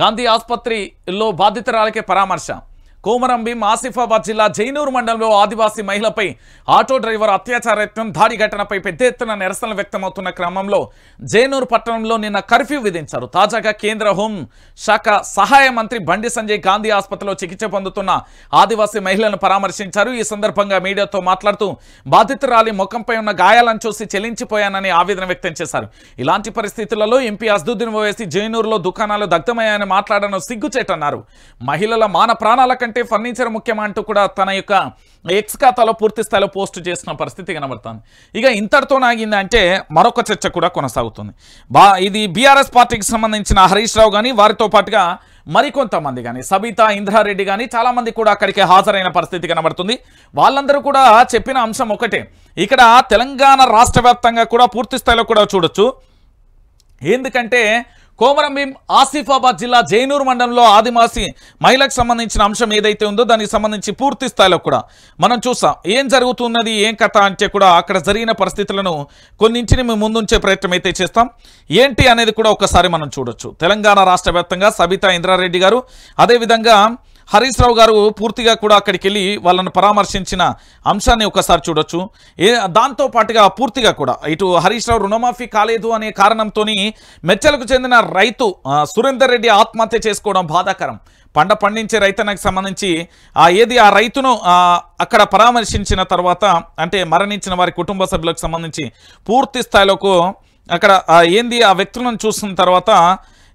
గాంధీ ఆసుపత్రిలో బాధితురాలకే పరామర్శ. కోమరంభీం ఆసిఫాబాద్ జిల్లా జైనూరు మండలంలో ఆదివాసీ మహిళపై ఆటో డ్రైవర్ అత్యాచార యత్నం దాడి ఘటనపై పెద్ద ఎత్తున నిరసనలు వ్యక్తమవుతున్న క్రమంలో జైనూరు పట్టణంలో నిన్న కర్ఫ్యూ విధించారు. తాజాగా కేంద్ర హోం శాఖ సహాయ మంత్రి బండి సంజయ్ గాంధీ ఆసుపత్రిలో చికిత్స పొందుతున్న ఆదివాసీ మహిళలను పరామర్శించారు. ఈ సందర్భంగా మీడియాతో మాట్లాడుతూ బాధితురాలి ముఖంపై ఉన్న గాయాలను చూసి చెల్లించిపోయానని ఆవేదన వ్యక్తం చేశారు. ఇలాంటి పరిస్థితులలో ఎంపీ అస్దుద్దీన్ ఓవేసి జైనూరులో దుకాణాలు దగ్ధమయ్యాయని మాట్లాడడం సిగ్గుచేటన్నారు. మహిళల మాన ప్రాణాల కంటే ఫర్నిచర్ ముఖ్యమా అంటూ కూడా తన యొక్క ఎక్స్ ఖాతాలో పూర్తి స్థాయిలో పోస్ట్ చేసిన పరిస్థితి కనబడుతుంది. ఇక ఇంతటితో నాగిందంటే మరొక చర్చ కూడా కొనసాగుతుంది. బా ఇది బీఆర్ఎస్ పార్టీకి సంబంధించిన హరీష్ రావు కానీ వారితో పాటుగా మరికొంతమంది కానీ సబితా ఇంద్రారెడ్డి కానీ చాలామంది కూడా అక్కడికి హాజరైన పరిస్థితి కనబడుతుంది. వాళ్ళందరూ కూడా చెప్పిన అంశం ఒకటే. ఇక్కడ తెలంగాణ రాష్ట్ర వ్యాప్తంగా కూడా పూర్తి స్థాయిలో కూడా చూడొచ్చు. ఎందుకంటే కోమరంభీం ఆసిఫాబాద్ జిల్లా జైనూరు మండలంలో ఆదివాసీ మహిళకు సంబంధించిన అంశం ఏదైతే ఉందో దానికి సంబంధించి పూర్తి స్థాయిలో కూడా మనం చూసాం ఏం జరుగుతున్నది ఏం కథ అంటే కూడా అక్కడ జరిగిన పరిస్థితులను కొన్నింటిని మేము ముందుంచే ప్రయత్నం అయితే చేస్తాం. ఏంటి అనేది కూడా ఒకసారి మనం చూడొచ్చు. తెలంగాణ రాష్ట్ర సబితా ఇంద్రారెడ్డి గారు అదేవిధంగా హరీష్ రావు గారు పూర్తిగా కూడా అక్కడికి వెళ్ళి వాళ్ళని పరామర్శించిన అంశాన్ని ఒకసారి చూడొచ్చు. ఏ దాంతో పాటుగా పూర్తిగా కూడా ఇటు హరీష్ రావు రుణమాఫీ కాలేదు అనే కారణంతో మెచ్చలకు చెందిన రైతు సురేందర్ రెడ్డి ఆత్మహత్య చేసుకోవడం బాధాకరం. పంట పండించే రైతన్నకు సంబంధించి ఆ ఏది ఆ రైతును అక్కడ పరామర్శించిన తర్వాత అంటే మరణించిన వారి కుటుంబ సభ్యులకు సంబంధించి పూర్తి స్థాయిలోకు అక్కడ ఏంది ఆ వ్యక్తులను చూసిన తర్వాత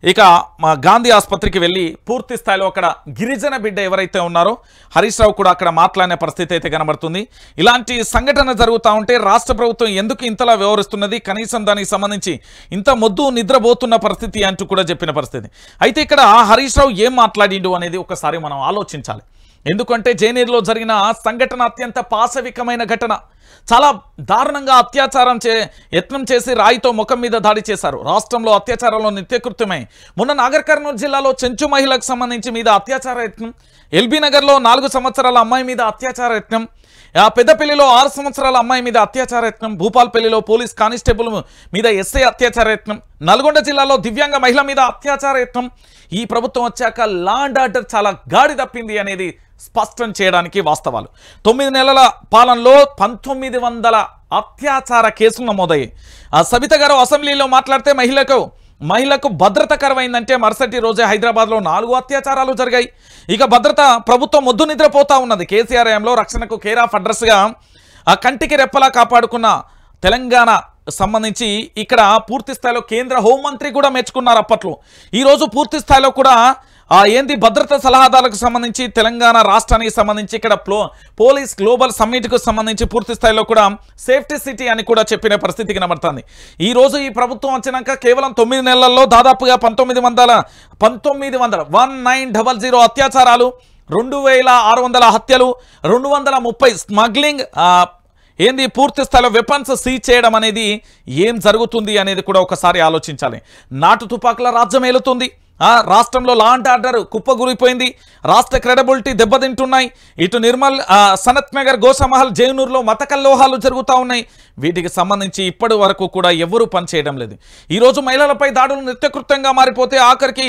ఇక మా గాంధీ ఆసుపత్రికి వెళ్ళి పూర్తి స్థాయిలో అక్కడ గిరిజన బిడ్డ ఎవరైతే ఉన్నారో హరీష్ రావు కూడా అక్కడ మాట్లాడిన పరిస్థితి అయితే కనబడుతుంది. ఇలాంటి సంఘటన జరుగుతూ ఉంటే రాష్ట్ర ప్రభుత్వం ఎందుకు ఇంతలా వ్యవహరిస్తున్నది? కనీసం దానికి సంబంధించి ఇంత మొద్దు నిద్రపోతున్న పరిస్థితి అంటూ కూడా చెప్పిన పరిస్థితి. అయితే ఇక్కడ హరీష్ రావు ఏం మాట్లాడిండు అనేది ఒకసారి మనం ఆలోచించాలి. ఎందుకంటే జేనీర్లో జరిగిన సంఘటన అత్యంత పాశవికమైన ఘటన. చాలా దారుణంగా అత్యాచారం చే యత్నం చేసి రాయితో ముఖం మీద దాడి చేశారు. రాష్ట్రంలో అత్యాచారంలో నిత్యకృత్యమై. మొన్న నాగర్ కర్నూలు జిల్లాలో చెంచు మహిళకు సంబంధించి మీద అత్యాచార యత్నం. ఎల్బీ నగర్లో నాలుగు సంవత్సరాల అమ్మాయి మీద అత్యాచార యత్నం. పెద్దపల్లిలో ఆరు సంవత్సరాల అమ్మాయి మీద అత్యాచార యత్నం. భూపాల్పల్లిలో పోలీస్ కానిస్టేబుల్ మీద ఎస్ఐ అత్యాచార యత్నం. నల్గొండ జిల్లాలో దివ్యాంగ మహిళ మీద అత్యాచార యత్నం. ఈ ప్రభుత్వం వచ్చాక లా అండ్ ఆర్డర్ చాలా గాడి తప్పింది అనేది స్పష్టం చేయడానికి వాస్తవాలు. తొమ్మిది నెలల పాలనలో పంతొమ్మిది వందల అత్యాచార కేసులు నమోదయ్యాయి. ఆ సబిత గారు అసెంబ్లీలో మాట్లాడితే మహిళకు మహిళకు భద్రత కరవైందంటే మరుసటి రోజే హైదరాబాద్లో నాలుగు అత్యాచారాలు జరిగాయి. ఇక భద్రత ప్రభుత్వం ముద్దు నిద్రపోతా ఉన్నది. కేసీఆర్ హయాంలో రక్షణకు కేర్ ఆఫ్ అడ్రస్గా కంటికి రెప్పలా కాపాడుకున్న తెలంగాణ సంబంధించి ఇక్కడ పూర్తి స్థాయిలో కేంద్ర హోంమంత్రి కూడా మెచ్చుకున్నారు అప్పట్లో. ఈరోజు పూర్తి స్థాయిలో కూడా ఆ ఏంది భద్రతా సలహాదారులకు సంబంధించి తెలంగాణ రాష్ట్రానికి సంబంధించి ఇక్కడ ప్లో పోలీస్ గ్లోబల్ సమ్మిట్కు సంబంధించి పూర్తి స్థాయిలో కూడా సేఫ్టీ సిటీ అని కూడా చెప్పిన పరిస్థితి కనబడుతుంది ఈ రోజు ఈ ప్రభుత్వం వచ్చినాక కేవలం తొమ్మిది నెలల్లో దాదాపుగా పంతొమ్మిది వందల పంతొమ్మిది వందల వన్ నైన్ డబల్ జీరో అత్యాచారాలు రెండు వేల ఆరు వందల హత్యలు రెండు వందల ముప్పై స్మగ్లింగ్ ఏంది పూర్తి స్థాయిలో వెపన్స్ సీజ్ చేయడం అనేది ఏం జరుగుతుంది అనేది కూడా ఒకసారి ఆలోచించాలి. నాటు తుపాకుల రాజ్యం ఏలుతుంది. రాష్ట్రంలో లా అండ్ ఆర్డర్ కుప్పగురిపోయింది రాష్ట్ర క్రెడబిలిటీ దెబ్బతింటున్నాయి. ఇటు నిర్మల్ సనత్ నగర్ గోసామహల్ జైనూరులో మత కల్లోహాలు జరుగుతూ ఉన్నాయి. వీటికి సంబంధించి ఇప్పటి వరకు కూడా ఎవరూ పనిచేయడం లేదు. ఈరోజు మహిళలపై దాడులు నిత్యకృత్యంగా మారిపోతే ఆఖరికి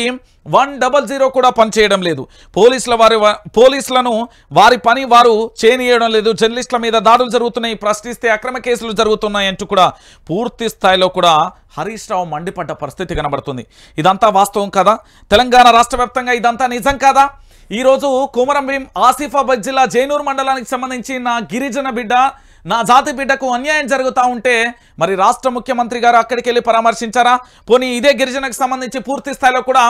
వన్ డబల్ జీరో కూడా పనిచేయడం లేదు. పోలీసుల వారి పోలీసులను వారి పని వారు చేయనీయడం లేదు. జర్నలిస్టుల మీద దాడులు జరుగుతున్నాయి. ప్రశ్నిస్తే అక్రమ కేసులు జరుగుతున్నాయి అంటూ కూడా పూర్తి స్థాయిలో కూడా హరీష్ రావు మండిపడ్డ పరిస్థితి కనబడుతుంది. ఇదంతా వాస్తవం కదా? తెలంగాణ రాష్ట్ర ఇదంతా నిజం కదా? ఈరోజు కుమరం భీం ఆసిఫాబాద్ జిల్లా జైనూరు మండలానికి సంబంధించి నా గిరిజన బిడ్డ నా జాతి బిడ్డకు అన్యాయం జరుగుతూ ఉంటే మరి రాష్ట్ర ముఖ్యమంత్రి గారు అక్కడికి వెళ్ళి పరామర్శించారా? పోనీ ఇదే గిరిజనకు సంబంధించి పూర్తి స్థాయిలో కూడా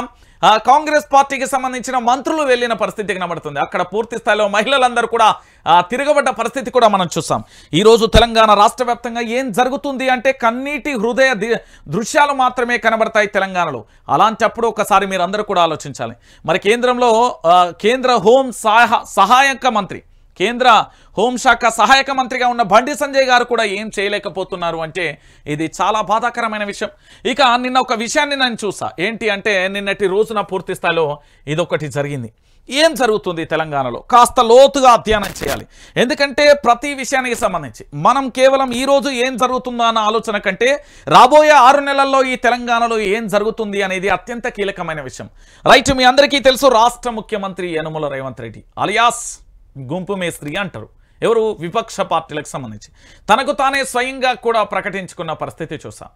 కాంగ్రెస్ పార్టీకి సంబంధించిన మంత్రులు వెళ్ళిన పరిస్థితి కనబడుతుంది. అక్కడ పూర్తి స్థాయిలో మహిళలందరూ కూడా తిరగబడ్డ పరిస్థితి కూడా మనం చూసాం. ఈరోజు తెలంగాణ రాష్ట్ర వ్యాప్తంగా ఏం జరుగుతుంది అంటే కన్నీటి హృదయ దృశ్యాలు మాత్రమే కనబడతాయి తెలంగాణలో. అలాంటప్పుడు ఒకసారి మీరు అందరూ కూడా ఆలోచించాలి. మరి కేంద్రంలో కేంద్ర హోం సహాయక మంత్రి కేంద్ర హోంశాఖ సహాయక మంత్రిగా ఉన్న బండి సంజయ్ గారు కూడా ఏం చేయలేకపోతున్నారు అంటే ఇది చాలా బాధాకరమైన విషయం. ఇక నిన్న ఒక విషయాన్ని నేను చూసా. ఏంటి అంటే నిన్నటి రోజున పూర్తి స్థాయిలో ఇదొకటి జరిగింది. ఏం జరుగుతుంది తెలంగాణలో? కాస్త లోతుగా అధ్యయనం చేయాలి. ఎందుకంటే ప్రతి విషయానికి సంబంధించి మనం కేవలం ఈ రోజు ఏం జరుగుతుందో అన్న ఆలోచన కంటే రాబోయే ఆరు నెలల్లో ఈ తెలంగాణలో ఏం జరుగుతుంది అనేది అత్యంత కీలకమైన విషయం. రైట్ మీ అందరికీ తెలుసు రాష్ట్ర ముఖ్యమంత్రి యనుమల రేవంత్ రెడ్డి అలియాస్. గుంపు మేస్త్రి అంటారు. ఎవరు? విపక్ష పార్టీలకు సంబంధించి. తనకు తానే స్వయంగా కూడా ప్రకటించుకున్న పరిస్థితి చూసాం.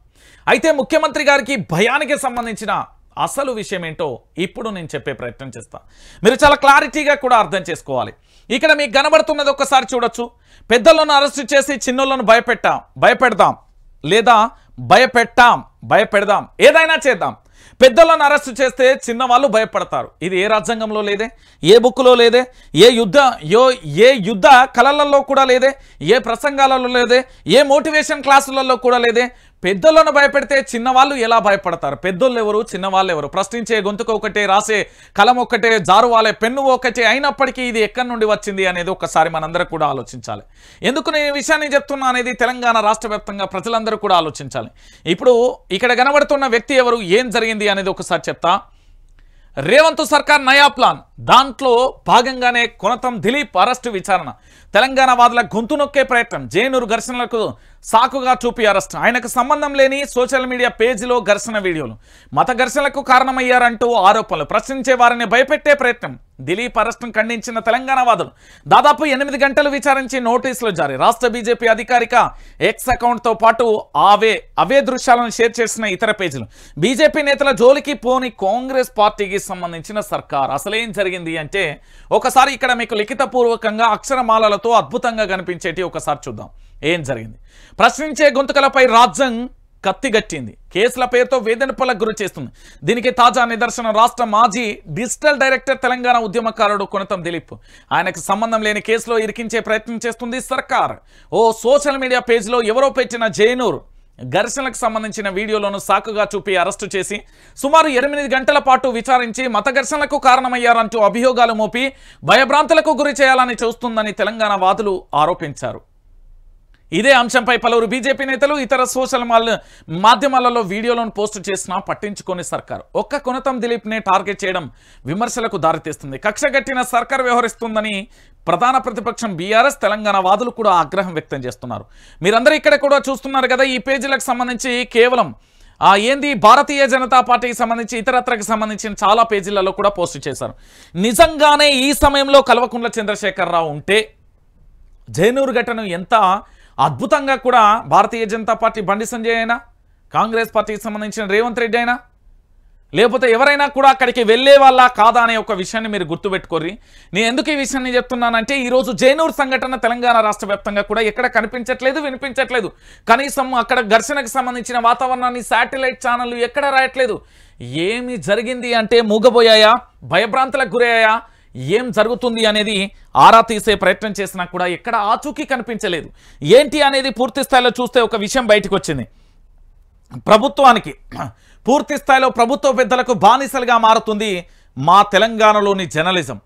అయితే ముఖ్యమంత్రి గారికి భయానికి సంబంధించిన అసలు విషయం ఏంటో ఇప్పుడు నేను చెప్పే ప్రయత్నం చేస్తా. మీరు చాలా క్లారిటీగా కూడా అర్థం చేసుకోవాలి. ఇక్కడ మీకు కనబడుతున్నది ఒక్కసారి చూడొచ్చు. పెద్దలను అరెస్ట్ చేసి చిన్నోళ్ళను భయపెట్టాం భయపెడదాం లేదా భయపెట్టాం భయపెడదాం. ఏదైనా చేద్దాం. పెద్దలను అరెస్ట్ చేస్తే చిన్నవాళ్ళు భయపడతారు. ఇది ఏ రాజ్యాంగంలో లేదే? ఏ బుక్లో లేదే? ఏ యుద్ధ యో ఏ యుద్ధ కళలలో కూడా లేదే? ఏ ప్రసంగాలలో లేదే? ఏ మోటివేషన్ క్లాసులలో కూడా లేదే? పెద్దలను భయపెడితే చిన్నవాళ్ళు ఎలా భయపడతారు? పెద్దోళ్ళు ఎవరు? చిన్నవాళ్ళు ఎవరు? ప్రశ్నించే గొంతుకు ఒకటే రాసే కలం ఒకటే జారువాలే పెన్ను ఒకటే అయినప్పటికీ ఇది ఎక్కడి నుండి వచ్చింది అనేది ఒకసారి మనందరూ కూడా ఆలోచించాలి. ఎందుకు నేను ఈ విషయాన్ని చెప్తున్నా అనేది తెలంగాణ రాష్ట్ర ప్రజలందరూ కూడా ఆలోచించాలి. ఇప్పుడు ఇక్కడ కనబడుతున్న వ్యక్తి ఎవరు? ఏం జరిగింది అనేది ఒకసారి చెప్తా. రేవంత్ సర్కార్ నయా ప్లాన్. దాంట్లో భాగంగానే కొనతం దిలీప్ అరెస్టు విచారణ. తెలంగాణ వాదుల గొంతు నొక్కే ప్రయత్నం. జేనూరు ఘర్షణలకు సాకుగా చూపి అరెస్ట్. ఆయనకు సంబంధం లేని సోషల్ మీడియా పేజీలో ఘర్షణ వీడియోలు. మత ఘర్షణలకు కారణమయ్యారంటూ ఆరోపణలు. ప్రశ్నించే వారిని భయపెట్టే ప్రయత్నం. దిలీప్ అరెస్టును ఖండించిన తెలంగాణ వాదులు. దాదాపు ఎనిమిది గంటలు విచారించి నోటీసులు జారీ. రాష్ట్ర బీజేపీ అధికారిక ఎక్స్ అకౌంట్తో పాటు అవే అవే దృశ్యాలను షేర్ చేసిన ఇతర పేజీలు. బీజేపీ నేతల జోలికి పోని కాంగ్రెస్ పార్టీకి సంబంధించిన సర్కార్. అసలేం జరిగింది అంటే ఒకసారి ఇక్కడ మీకు లిఖితపూర్వకంగా అక్షరమాలలతో అద్భుతంగా కనిపించేటి ఒకసారి చూద్దాం. ఏం జరిగింది? ప్రశ్నించే గొంతుకలపై రాజ్యం కత్తిగట్టింది కేసుల పేరుతో వేదనపలకు గురి చేస్తుంది. దీనికి తాజా నిదర్శనం రాష్ట్ర మాజీ డిజిటల్ డైరెక్టర్ తెలంగాణ ఉద్యమకారుడు కొనతం దిలీప్. ఆయనకు సంబంధం లేని కేసులో ఇరికించే ప్రయత్నం చేస్తుంది సర్కార్. ఓ సోషల్ మీడియా పేజ్లో ఎవరో పెట్టిన జైనూర్ ఘర్షణలకు సంబంధించిన వీడియోలను సాకుగా చూపి అరెస్టు చేసి సుమారు ఎనిమిది గంటల పాటు విచారించి మత ఘర్షణలకు కారణమయ్యారంటూ అభియోగాలు మోపి భయభ్రాంతులకు గురి చేయాలని చూస్తుందని తెలంగాణ వాదులు ఆరోపించారు. ఇదే అంశంపై పలువురు బీజేపీ నేతలు ఇతర సోషల్ మాధ్యమాలలో వీడియోలను పోస్టు చేసినా పట్టించుకొని సర్కార్. ఒక్క కొనతం దిలీప్నే టార్గెట్ చేయడం విమర్శలకు దారితీస్తుంది. కక్షగట్టిన సర్కార్ వ్యవహరిస్తుందని ప్రధాన ప్రతిపక్షం బీఆర్ఎస్ తెలంగాణ వాదులు కూడా ఆగ్రహం వ్యక్తం చేస్తున్నారు. మీరందరూ ఇక్కడ కూడా చూస్తున్నారు కదా ఈ పేజీలకు సంబంధించి కేవలం ఆ ఏంది భారతీయ జనతా పార్టీకి సంబంధించి ఇతరత్రకు సంబంధించిన చాలా పేజీలలో కూడా పోస్ట్ చేశారు. నిజంగానే ఈ సమయంలో కల్వకుంట్ల చంద్రశేఖరరావు ఉంటే జైనూరు ఘటన ఎంత అద్భుతంగా కూడా భారతీయ జనతా పార్టీ బండి సంజయ్ అయినా కాంగ్రెస్ పార్టీకి సంబంధించిన రేవంత్ రెడ్డి అయినా లేకపోతే ఎవరైనా కూడా అక్కడికి వెళ్ళే వాళ్ళ కాదా అనే ఒక విషయాన్ని మీరు గుర్తుపెట్టుకోర్రి. నేను ఎందుకు ఈ విషయాన్ని చెప్తున్నానంటే ఈరోజు జైనూర్ సంఘటన తెలంగాణ రాష్ట్ర వ్యాప్తంగా కూడా ఎక్కడ కనిపించట్లేదు వినిపించట్లేదు. కనీసం అక్కడ ఘర్షణకు సంబంధించిన వాతావరణాన్ని శాటిలైట్ ఛానళ్ళు ఎక్కడ రాయట్లేదు? ఏమి జరిగింది అంటే మూగబోయాయా? భయభ్రాంతులకు గురయ్యాయా? ఏం జరుగుతుంది అనేది ఆరా తీసే ప్రయత్నం చేసినా కూడా ఎక్కడ ఆచూకీ కనిపించలేదు. ఏంటి అనేది పూర్తి స్థాయిలో చూస్తే ఒక విషయం బయటకు వచ్చింది ప్రభుత్వానికి పూర్తి స్థాయిలో ప్రభుత్వ పెద్దలకు బానిసలుగా మారుతుంది మా తెలంగాణలోని జర్నలిజం.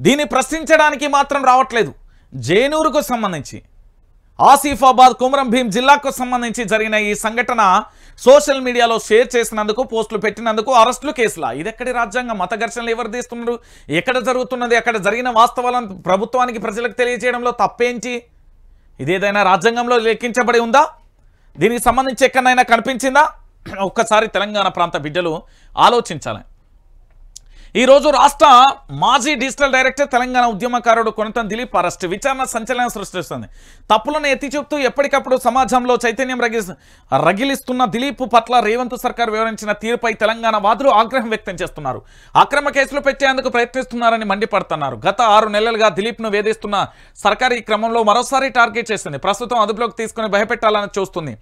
దీన్ని ప్రశ్నించడానికి మాత్రం రావట్లేదు. జేనూరుకు సంబంధించి ఆసిఫాబాద్ కుమరం భీం జిల్లాకు సంబంధించి జరిగిన ఈ సంఘటన సోషల్ మీడియాలో షేర్ చేసినందుకు పోస్టులు పెట్టినందుకు అరెస్టులు కేసులా. ఇది ఎక్కడి రాజ్యాంగం? మత ఘర్షణలు ఎవరు తీస్తున్నారు? ఎక్కడ జరుగుతున్నది? అక్కడ జరిగిన వాస్తవాలను ప్రభుత్వానికి ప్రజలకు తెలియజేయడంలో తప్పేంటి? ఇదేదైనా రాజ్యాంగంలో లెక్కించబడి ఉందా? దీనికి సంబంధించి ఎక్కడైనా కనిపించిందా? ఒక్కసారి తెలంగాణ ప్రాంత బిడ్డలు ఆలోచించాలి. ఈ రోజు రాష్ట్ర మాజీ డిజిటల్ డైరెక్టర్ తెలంగాణ ఉద్యమకారుడు కొనతం దిలీప్ అరెస్ట్. విచారణ సంచలనం సృష్టిస్తుంది. తప్పులను ఎత్తి చూపుతూ ఎప్పటికప్పుడు సమాజంలో చైతన్యం రగి రగిలిస్తున్న దిలీప్ పట్ల రేవంత్ సర్కార్ వివరించిన తీరుపై తెలంగాణ వాదులు ఆగ్రహం వ్యక్తం చేస్తున్నారు. అక్రమ కేసులు పెట్టేందుకు ప్రయత్నిస్తున్నారని మండిపడుతున్నారు. గత ఆరు నెలలుగా దిలీప్ను వేధిస్తున్న సర్కార్ ఈ క్రమంలో మరోసారి టార్గెట్ చేసింది ప్రస్తుతం అదుపులోకి తీసుకుని భయపెట్టాలని చూస్తుంది.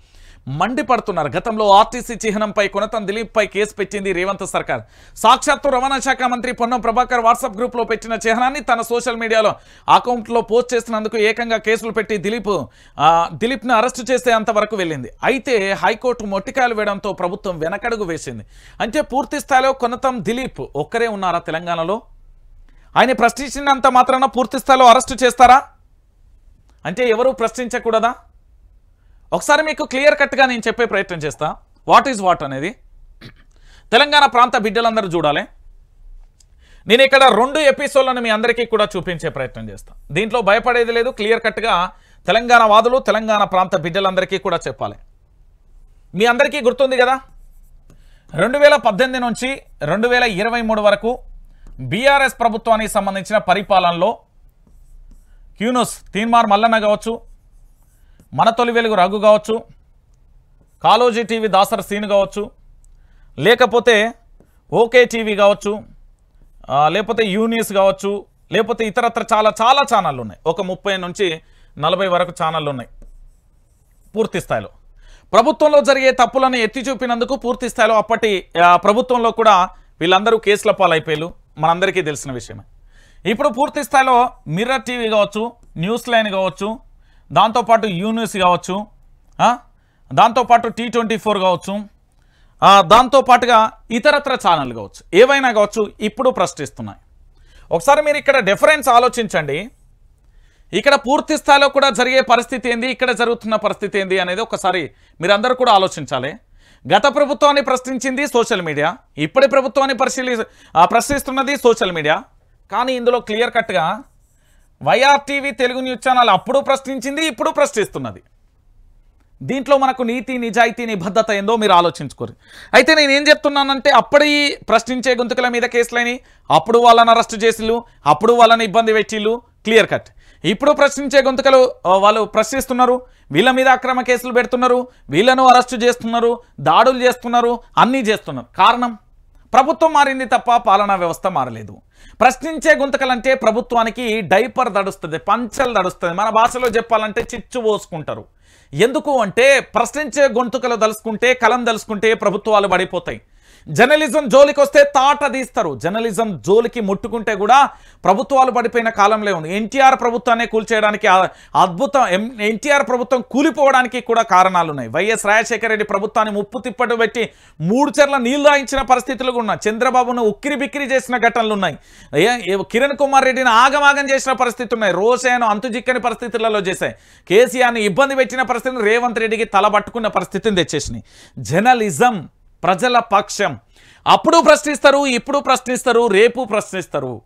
మండిపడుతున్నారు. గతంలో ఆర్టీసీ చిహ్నంపై కొనతం దిలీప్ పై కేసు పెట్టింది రేవంత్ సర్కార్. సాక్షాత్తు రవాణా శాఖ మంత్రి పొన్నం ప్రభాకర్ వాట్సాప్ గ్రూప్లో పెట్టిన చిహ్నాన్ని తన సోషల్ మీడియాలో అకౌంట్లో పోస్ట్ చేసినందుకు ఏకంగా కేసులు పెట్టి దిలీప్ దిలీప్ను అరెస్టు చేసే అంతవరకు వెళ్ళింది. అయితే హైకోర్టు మొట్టికాయలు వేయడంతో ప్రభుత్వం వెనకడుగు వేసింది. అంటే పూర్తి స్థాయిలో కొనతం దిలీప్. ఒక్కరే ఉన్నారా తెలంగాణలో? ఆయన ప్రశ్నించినంత మాత్రాన పూర్తి స్థాయిలో అరెస్టు చేస్తారా? అంటే ఎవరు ప్రశ్నించకూడదా? ఒకసారి మీకు క్లియర్ కట్గా నేను చెప్పే ప్రయత్నం చేస్తా. వాట్ ఈజ్ వాట్ అనేది? తెలంగాణ ప్రాంత బిడ్డలందరూ చూడాలి. నేను ఇక్కడ రెండు ఎపిసోడ్లను మీ అందరికీ కూడా చూపించే ప్రయత్నం చేస్తాను దీంట్లో భయపడేది లేదు క్లియర్ కట్గా తెలంగాణ వాదులు తెలంగాణ ప్రాంత బిడ్డలందరికీ కూడా చెప్పాలి. మీ అందరికీ గుర్తుంది కదా? రెండు వేల పద్దెనిమిది నుంచి రెండు వేల ఇరవై మూడు వరకు బీఆర్ఎస్ ప్రభుత్వానికి సంబంధించిన పరిపాలనలో క్యూనోస్ తీన్మార్ మల్లన్న కావచ్చు మన తొలి వెలుగు రఘు కావచ్చు కాలోజీ టీవీ దాసర్ సీన్ కావచ్చు లేకపోతే ఓకే టీవీ కావచ్చు లేకపోతే యూనిస్ కావచ్చు లేకపోతే ఇతరత్ర చాలా చాలా ఛానళ్ళు ఉన్నాయి. ఒక ముప్పై నుంచి నలభై వరకు ఛానళ్ళు ఉన్నాయి పూర్తి స్థాయిలో. ప్రభుత్వంలో జరిగే తప్పులను ఎత్తి చూపినందుకు పూర్తి స్థాయిలో అప్పటి ప్రభుత్వంలో కూడా వీళ్ళందరూ కేసుల పాలైపోయారు. మనందరికీ తెలిసిన విషయమే. ఇప్పుడు పూర్తి స్థాయిలో మిర్రర్ టీవీ కావచ్చు న్యూస్ లైన్ కావచ్చు దాంతోపాటు యూనిస్ కావచ్చు దాంతోపాటు టీ ట్వంటీ ఫోర్ కావచ్చు దాంతోపాటుగా ఇతరత్ర ఛానల్ కావచ్చు. ఏవైనా కావచ్చు ఇప్పుడు ప్రశ్నిస్తున్నాయి. ఒకసారి మీరు ఇక్కడ డిఫరెన్స్ ఆలోచించండి. ఇక్కడ పూర్తి స్థాయిలో కూడా జరిగే పరిస్థితి ఏంది ఇక్కడ జరుగుతున్న పరిస్థితి ఏంది అనేది ఒకసారి మీరందరూ కూడా ఆలోచించాలి. గత ప్రభుత్వాన్ని ప్రశ్నించింది సోషల్ మీడియా ఇప్పటి ప్రభుత్వాన్ని పరిశీలి ప్రశ్నిస్తున్నది సోషల్ మీడియా. కానీ ఇందులో క్లియర్ కట్గా వైఆర్టీవీ తెలుగు న్యూస్ ఛానల్ అప్పుడు ప్రశ్నించింది ఇప్పుడు ప్రశ్నిస్తున్నది. దీంట్లో మనకు నీతి నిజాయితీ నిబద్ధత ఏందో మీరు ఆలోచించుకోరు. అయితే నేను ఏం చెప్తున్నానంటే అప్పటి ప్రశ్నించే గొంతుకల మీద కేసులని అప్పుడు వాళ్ళని అరెస్ట్ చేసిళ్ళు అప్పుడు వాళ్ళని ఇబ్బంది పెట్టిళ్ళు క్లియర్ కట్. ఇప్పుడు ప్రశ్నించే గొంతుకలు వాళ్ళు ప్రశ్నిస్తున్నారు వీళ్ళ మీద అక్రమ కేసులు పెడుతున్నారు వీళ్ళను అరెస్టు చేస్తున్నారు దాడులు చేస్తున్నారు అన్నీ చేస్తున్నారు. కారణం? ప్రభుత్వం మారింది తప్ప పాలనా వ్యవస్థ మారలేదు. ప్రశ్నించే గుంతకలంటే ప్రభుత్వానికి డైపర్ దడుస్తుంది పంచలు దడుస్తుంది. మన భాషలో చెప్పాలంటే చిచ్చు పోసుకుంటారు. ఎందుకు అంటే ప్రశ్నించే గొంతుకలు దలుచుకుంటే కలం దలుచుకుంటే ప్రభుత్వాలు పడిపోతాయి. జర్నలిజం జోలికి వస్తే తాట తీస్తారు. జర్నలిజం జోలికి ముట్టుకుంటే కూడా ప్రభుత్వాలు పడిపోయిన కాలంలో ఉంది. ఎన్టీఆర్ ప్రభుత్వాన్ని కూల్చేయడానికి అద్భుతం ఎం- ఎన్టీఆర్ ప్రభుత్వం కూలిపోవడానికి కూడా కారణాలు ఉన్నాయి. వైఎస్ రాజశేఖర రెడ్డి ప్రభుత్వాన్ని ముప్పు తిప్పటి పెట్టి మూడు చెర్ల నీళ్ళు రాయించిన పరిస్థితులు కూడా ఉన్నాయి. చంద్రబాబును ఉక్కిరి బిక్కిరి చేసిన ఘటనలు ఉన్నాయి. కిరణ్ కుమార్ రెడ్డిని ఆగమాగం చేసిన పరిస్థితులు ఉన్నాయి. రోషయ్యను అంతుజిక్కని పరిస్థితులలో చేశాయి. కేసీఆర్ని ఇబ్బంది పెట్టిన పరిస్థితిని రేవంత్ రెడ్డికి తలబట్టుకున్న పరిస్థితిని తెచ్చేసినాయి. జర్నలిజం ప్రజల పక్షం. అప్పుడు ప్రశ్నిస్తారు ఇప్పుడు ప్రశ్నిస్తారు రేపు ప్రశ్నిస్తారు.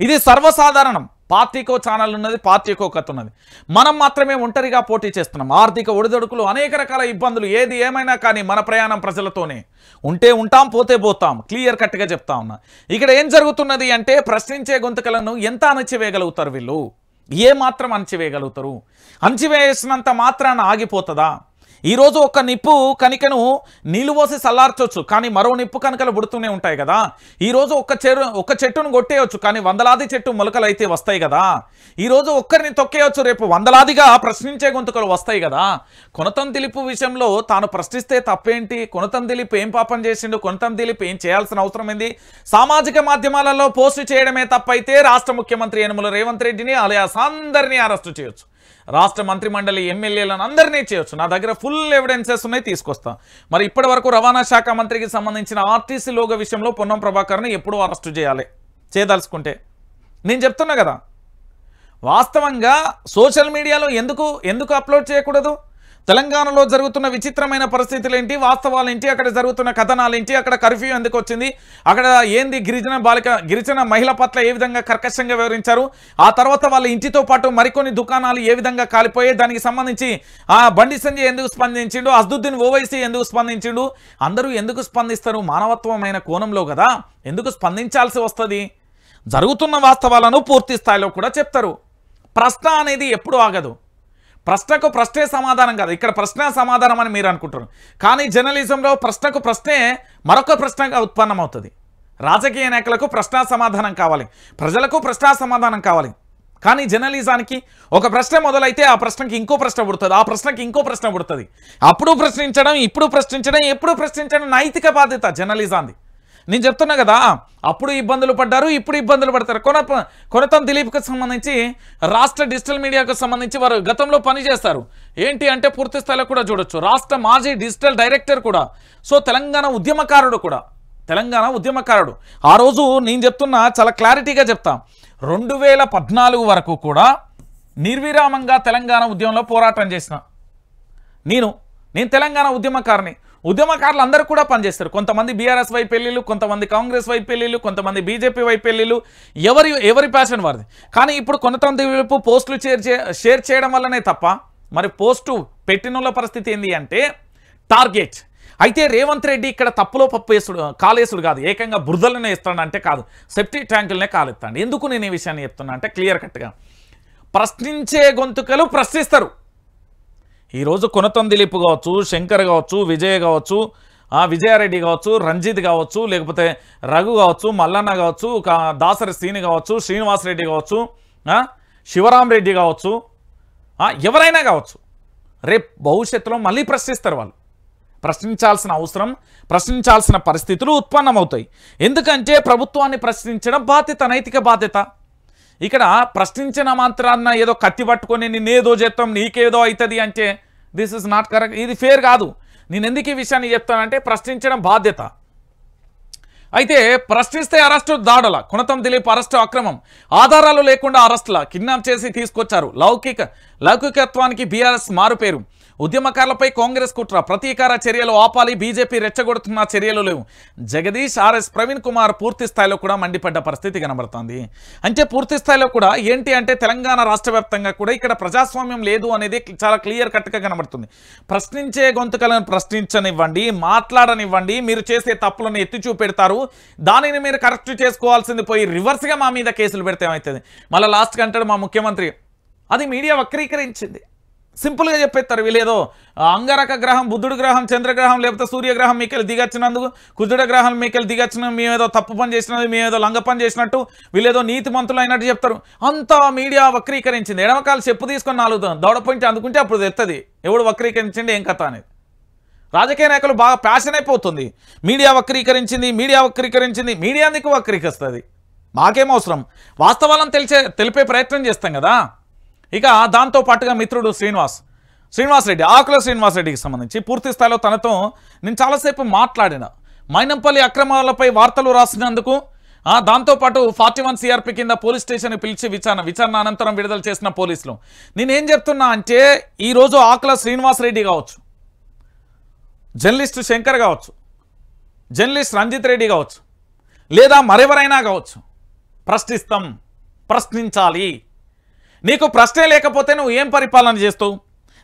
ఇది సర్వసాధారణం. పార్టీకో ఛానల్ ఉన్నది పార్టీకో కథ ఉన్నది. మనం మాత్రమే ఒంటరిగా పోటీ చేస్తున్నాం. ఆర్థిక ఒడిదొడుకులు అనేక రకాల ఇబ్బందులు ఏది ఏమైనా కానీ మన ప్రయాణం ప్రజలతోనే. ఉంటే ఉంటాం పోతే పోతాం. క్లియర్ కట్గా చెప్తా ఉన్నా. ఇక్కడ ఏం జరుగుతున్నది అంటే ప్రశ్నించే గొంతుకలను ఎంత అణచివేయగలుగుతారు వీళ్ళు? ఏ మాత్రం అణచివేయగలుగుతారు? అణచివేసినంత మాత్రాన ఆగిపోతుందా? ఈరోజు ఒక నిప్పు కనికను నీళ్ళు పోసి చల్లార్చొచ్చు కానీ మరో నిప్పు కనుకలు పుడుతూనే ఉంటాయి కదా. ఈరోజు ఒక చెరు ఒక చెట్టును కొట్టేయచ్చు కానీ వందలాది చెట్టు మొలకలు అయితే వస్తాయి కదా. ఈరోజు ఒక్కరిని తొక్కేయచ్చు రేపు వందలాదిగా ప్రశ్నించే గొంతుకలు వస్తాయి కదా. కొనతం దిలిపు విషయంలో తాను ప్రశ్నిస్తే తప్పేంటి? కొనతం దిలీప్ ఏం పాపం చేసిండు? కొనతం దిలీప్ ఏం చేయాల్సిన అవసరం ఏంది? సామాజిక మాధ్యమాలలో పోస్టు చేయడమే తప్పైతే రాష్ట్ర ముఖ్యమంత్రి యనమల రేవంత్ రెడ్డిని అలయాస్ అందరినీ అరెస్టు చేయొచ్చు. రాష్ట్ర మంత్రిమండలి ఎమ్మెల్యేలను అందరినీ చేయొచ్చు. నా దగ్గర ఫుల్ ఎవిడెన్సెస్ ఉన్నాయి తీసుకొస్తా. మరి ఇప్పటి వరకు రవాణా శాఖ మంత్రికి సంబంధించిన ఆర్టీసీ లోగో విషయంలో పొన్నం ప్రభాకర్ని ఎప్పుడు అరెస్టు చేయాలి. చేయదలుచుకుంటే. నేను చెప్తున్నా కదా. వాస్తవంగా సోషల్ మీడియాలో ఎందుకు ఎందుకు అప్లోడ్ చేయకూడదు? తెలంగాణలో జరుగుతున్న విచిత్రమైన పరిస్థితులు ఏంటి వాస్తవాలు ఏంటి అక్కడ జరుగుతున్న కథనాలు ఏంటి అక్కడ కర్ఫ్యూ ఎందుకు వచ్చింది? అక్కడ ఏంది గిరిజన బాలిక గిరిజన మహిళ పట్ల ఏ విధంగా కర్కశంగా వివరించారు? ఆ తర్వాత వాళ్ళ ఇంటితో పాటు మరికొన్ని దుకాణాలు ఏ విధంగా కాలిపోయాయి? దానికి సంబంధించి ఆ బండి సంజయ్ ఎందుకు స్పందించిండు? అస్దుద్దీన్ ఓవైసీ ఎందుకు స్పందించిండు? అందరూ ఎందుకు స్పందిస్తారు? మానవత్వమైన కోణంలో కదా? ఎందుకు స్పందించాల్సి వస్తుంది? జరుగుతున్న వాస్తవాలను పూర్తి స్థాయిలో కూడా చెప్తారు. ప్రశ్న అనేది ఎప్పుడు ఆగదు. ప్రశ్నకు ప్రశ్నే సమాధానం కాదు. ఇక్కడ ప్రశ్న సమాధానం అని మీరు అనుకుంటున్నారు కానీ జర్నలిజంలో ప్రశ్నకు ప్రశ్నే మరొక ప్రశ్నగా ఉత్పన్నమవుతుంది. రాజకీయ నేతలకు ప్రశ్న సమాధానం కావాలి. ప్రజలకు ప్రశ్న సమాధానం కావాలి. కానీ జర్నలిజానికి ఒక ప్రశ్న మొదలైతే ఆ ప్రశ్నకి ఇంకో ప్రశ్న పుడుతుంది. ఆ ప్రశ్నకి ఇంకో ప్రశ్న పుడుతుంది. అప్పుడు ప్రశ్నించడం ఇప్పుడు ప్రశ్నించడం ఎప్పుడు ప్రశ్నించడం నైతిక బాధ్యత జర్నలిజాంది. నేను చెప్తున్నా కదా అప్పుడు ఇబ్బందులు పడ్డారు ఇప్పుడు ఇబ్బందులు పడతారు. కొన కొనతం దిలీప్కి సంబంధించి రాష్ట్ర డిజిటల్ మీడియాకు సంబంధించి వారు గతంలో పనిచేస్తారు ఏంటి అంటే పూర్తి స్థాయిలో కూడా చూడొచ్చు. రాష్ట్ర మాజీ డిజిటల్ డైరెక్టర్ కూడా. సో తెలంగాణ ఉద్యమకారుడు కూడా. తెలంగాణ ఉద్యమకారుడు. ఆ రోజు నేను చెప్తున్నా చాలా క్లారిటీగా చెప్తా. రెండు వేల పద్నాలుగు వరకు కూడా నిర్విరామంగా తెలంగాణ ఉద్యమంలో పోరాటం చేసిన. నేను నేను తెలంగాణ ఉద్యమకారిని. ఉద్యమకారులు అందరూ కూడా పనిచేస్తారు. కొంతమంది బీఆర్ఎస్ వైపు పెళ్ళిళ్ళు కొంతమంది కాంగ్రెస్ వైపు పెళ్ళిళ్ళు కొంతమంది బీజేపీ వైపు పెళ్ళిళ్ళు. ఎవరి ఎవరి ప్యాషన్ వారిది. కానీ ఇప్పుడు కొంతమంది వైపు పోస్టులు షేర్ చే షేర్ చేయడం వల్లనే తప్ప మరి పోస్టు పెట్టినోళ్ళ పరిస్థితి ఏంది అంటే టార్గెట్. అయితే రేవంత్ రెడ్డి ఇక్కడ తప్పులో పప్పు వేసుడు కాలేసుడు కాదు. ఏకంగా బురదలనే ఇస్తాడు అంటే కాదు సెప్టీ ట్యాంకులనే కాలెత్తాడు. ఎందుకు నేను ఈ విషయాన్ని చెప్తున్నా అంటే క్లియర్ కట్గా ప్రశ్నించే గొంతుకలు ప్రశ్నిస్తారు. ఈరోజు కొనతం దిలీప్ కావచ్చు శంకర్ కావచ్చు విజయ్ కావచ్చు ఆ విజయారెడ్డి కావచ్చు రంజిత్ కావచ్చు లేకపోతే రఘు కావచ్చు మల్లన్న కావచ్చు దాసరి శ్రీని కావచ్చు శ్రీనివాసరెడ్డి కావచ్చు ఆ, శివరాం రెడ్డి కావచ్చు ఎవరైనా కావచ్చు. రేపు భవిష్యత్తులో మళ్ళీ ప్రశ్నిస్తారు వాళ్ళు. ప్రశ్నించాల్సిన అవసరం ప్రశ్నించాల్సిన పరిస్థితులు ఉత్పన్నమవుతాయి. ఎందుకంటే ప్రభుత్వాన్ని ప్రశ్నించడం బాధ్యత నైతిక బాధ్యత. ఇక్కడ ప్రశ్నించిన మాత్రాన్న ఏదో కత్తి పట్టుకొని నిన్నేదో చేస్తాం నీకేదో అవుతుంది అంటే దిస్ ఇస్ నాట్ కరెక్ట్ ఇది ఫేర్ కాదు. నేను ఎందుకు ఈ విషయాన్ని చెప్తానంటే ప్రశ్నించడం బాధ్యత. అయితే ప్రశ్నిస్తే అరెస్టు దాడుల కుణతం దిలీప్ అరెస్టు అక్రమం. ఆధారాలు లేకుండా అరెస్టుల కిడ్నాప్ చేసి తీసుకొచ్చారు. లౌకిక లౌకికత్వానికి బీఆర్ఎస్ మారుపేరు. ఉద్యమకారులపై కాంగ్రెస్ కుట్ర ప్రతీకార చర్యలు ఆపాలి బీజేపీ రెచ్చగొడుతున్న చర్యలు లేవు. జగదీష్ ఆర్ఎస్ ప్రవీణ్ కుమార్ పూర్తి స్థాయిలో కూడా మండిపడ్డ పరిస్థితి కనబడుతోంది. అంటే పూర్తి స్థాయిలో కూడా ఏంటి అంటే తెలంగాణ రాష్ట్ర వ్యాప్తంగా కూడా ఇక్కడ ప్రజాస్వామ్యం లేదు అనేది చాలా క్లియర్ కట్గా కనబడుతుంది. ప్రశ్నించే గొంతుకలను ప్రశ్నించనివ్వండి మాట్లాడనివ్వండి మీరు చేసే తప్పులను ఎత్తి చూపెడతారు దానిని మీరు కరెక్ట్ చేసుకోవాల్సింది పోయి రివర్స్గా మా మీద కేసులు పెడితే ఏమవుతుంది మళ్ళీ లాస్ట్కి అంటాడు మా ముఖ్యమంత్రి అది మీడియా వక్రీకరించింది. సింపుల్గా చెప్పేస్తారు వీళ్ళేదో అంగరక గ్రహం బుద్ధుడు గ్రహం చంద్రగ్రహం లేకపోతే సూర్యగ్రహం మీకెళ్ళి దిగచ్చినందుకు కుజుడ గ్రహం మీకెళ్ళి దిగచ్చిన మేమేదో తప్పు పని చేసినది మేమేదో లంగ పని చేసినట్టు వీళ్ళేదో నీతి మంతులు అయినట్టు చెప్తారు. అంతా మీడియా వక్రీకరించింది. ఎడమకాలు చెప్పు తీసుకొని నాలుగు దౌడ అందుకుంటే అప్పుడు తెస్తుంది ఎవడు వక్రీకరించండి ఏం కథ అనేది? రాజకీయ నాయకులు బాగా ప్యాషన్ అయిపోతుంది. మీడియా వక్రీకరించింది మీడియా వక్రీకరించింది మీడియా ఎందుకు వక్రీకరిస్తుంది. మాకేం అవసరం? వాస్తవాలను తెలిసే తెలిపే ప్రయత్నం చేస్తాం కదా. ఇక దాంతో పాటుగా మిత్రుడు శ్రీనివాస్. శ్రీనివాస్ రెడ్డి ఆకుల శ్రీనివాస్ రెడ్డికి సంబంధించి పూర్తి స్థాయిలో తనతో నేను చాలాసేపు మాట్లాడిన. మైనంపల్లి అక్రమాలపై వార్తలు రాసినందుకు దాంతోపాటు ఫార్టీ వన్ సిఆర్పి కింద పోలీస్ స్టేషన్ పిలిచి విచారణ విచారణ అనంతరం విడుదల చేసిన పోలీసులు. నేనేం చెప్తున్నా అంటే ఈరోజు ఆకుల శ్రీనివాస్ రెడ్డి కావచ్చు. జర్నలిస్ట్ శంకర్ కావచ్చు జర్నలిస్ట్ రంజిత్ రెడ్డి కావచ్చు లేదా మరెవరైనా కావచ్చు ప్రశ్నిస్తాం ప్రశ్నించాలి. నీకు ప్రశ్నే లేకపోతే నువ్వు ఏం పరిపాలన చేస్తావు?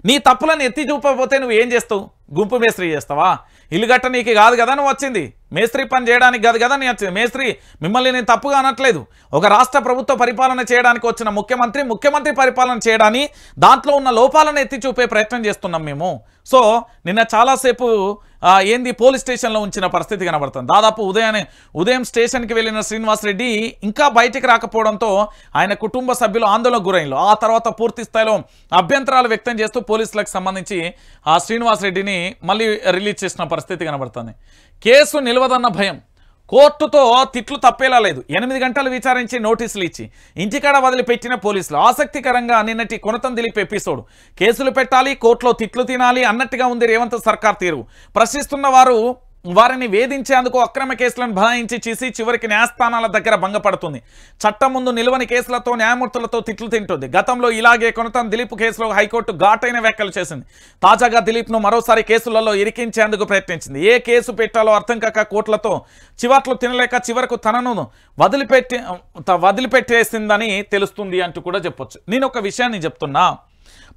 నీ తప్పులను ఎత్తి చూపకపోతే నువ్వు ఏం చేస్తావు? గుంపు మేస్త్రి చేస్తావా? ఇల్లు గట్ట నీకు కాదు కదా నువ్వు వచ్చింది. మేస్త్రి పని చేయడానికి కాదు కదా నేను వచ్చింది మేస్త్రి మిమ్మల్ని నేను తప్పుగా అనట్లేదు. ఒక రాష్ట్ర ప్రభుత్వ పరిపాలన చేయడానికి వచ్చిన ముఖ్యమంత్రి ముఖ్యమంత్రి పరిపాలన చేయడాన్ని దాంట్లో ఉన్న లోపాలను ఎత్తి చూపే ప్రయత్నం చేస్తున్నాం మేము. సో నిన్న చాలాసేపు ఏంది పోలీస్ స్టేషన్లో ఉంచిన పరిస్థితి కనబడుతుంది. దాదాపు ఉదయాన్నే ఉదయం స్టేషన్కి వెళ్ళిన శ్రీనివాస్ రెడ్డి ఇంకా బయటికి రాకపోవడంతో ఆయన కుటుంబ సభ్యులు ఆందోళనకు గురైనలు ఆ తర్వాత పూర్తి స్థాయిలో అభ్యంతరాలు వ్యక్తం చేస్తూ పోలీసులకు సంబంధించి ఆ శ్రీనివాస్ రెడ్డిని మళ్ళీ రిలీజ్ చేసిన పరిస్థితి కనబడుతుంది. కేసు నిలవదన్న భయం. కోర్టుతో తిట్లు తప్పేలా లేదు. ఎనిమిది గంటలు విచారించి నోటీసులు ఇచ్చి ఇంటికాడ వదిలిపెట్టిన పోలీసులు. ఆసక్తికరంగా నిన్నటి కొనతం దిలీప్ ఎపిసోడ్. కేసులు పెట్టాలి కోర్టులో తిట్లు తినాలి అన్నట్టుగా ఉంది రేవంత్ సర్కార్ తీరు. ప్రశ్నిస్తున్న వారు వారిని వేధించేందుకు అక్రమ కేసులను బలాయించి చేసి చివరికి న్యాయస్థానాల దగ్గర భంగపడుతుంది. చట్టం ముందు నిలువని కేసులతో న్యాయమూర్తులతో తిట్లు తింటుంది. గతంలో ఇలాగే కొనతం దిలీప్ కేసులో హైకోర్టు ఘాటైన వ్యాఖ్యలు చేసింది. తాజాగా దిలీప్ను మరోసారి కేసులలో ఇరికించేందుకు ప్రయత్నించింది. ఏ కేసు పెట్టాలో అర్థం కాక కోర్టులతో చివర్లు తినలేక చివరకు తనను వదిలిపెట్టి త- వదిలిపెట్టేసిందని తెలుస్తుంది అంటూ కూడా చెప్పొచ్చు. నేను ఒక విషయాన్ని చెప్తున్నా.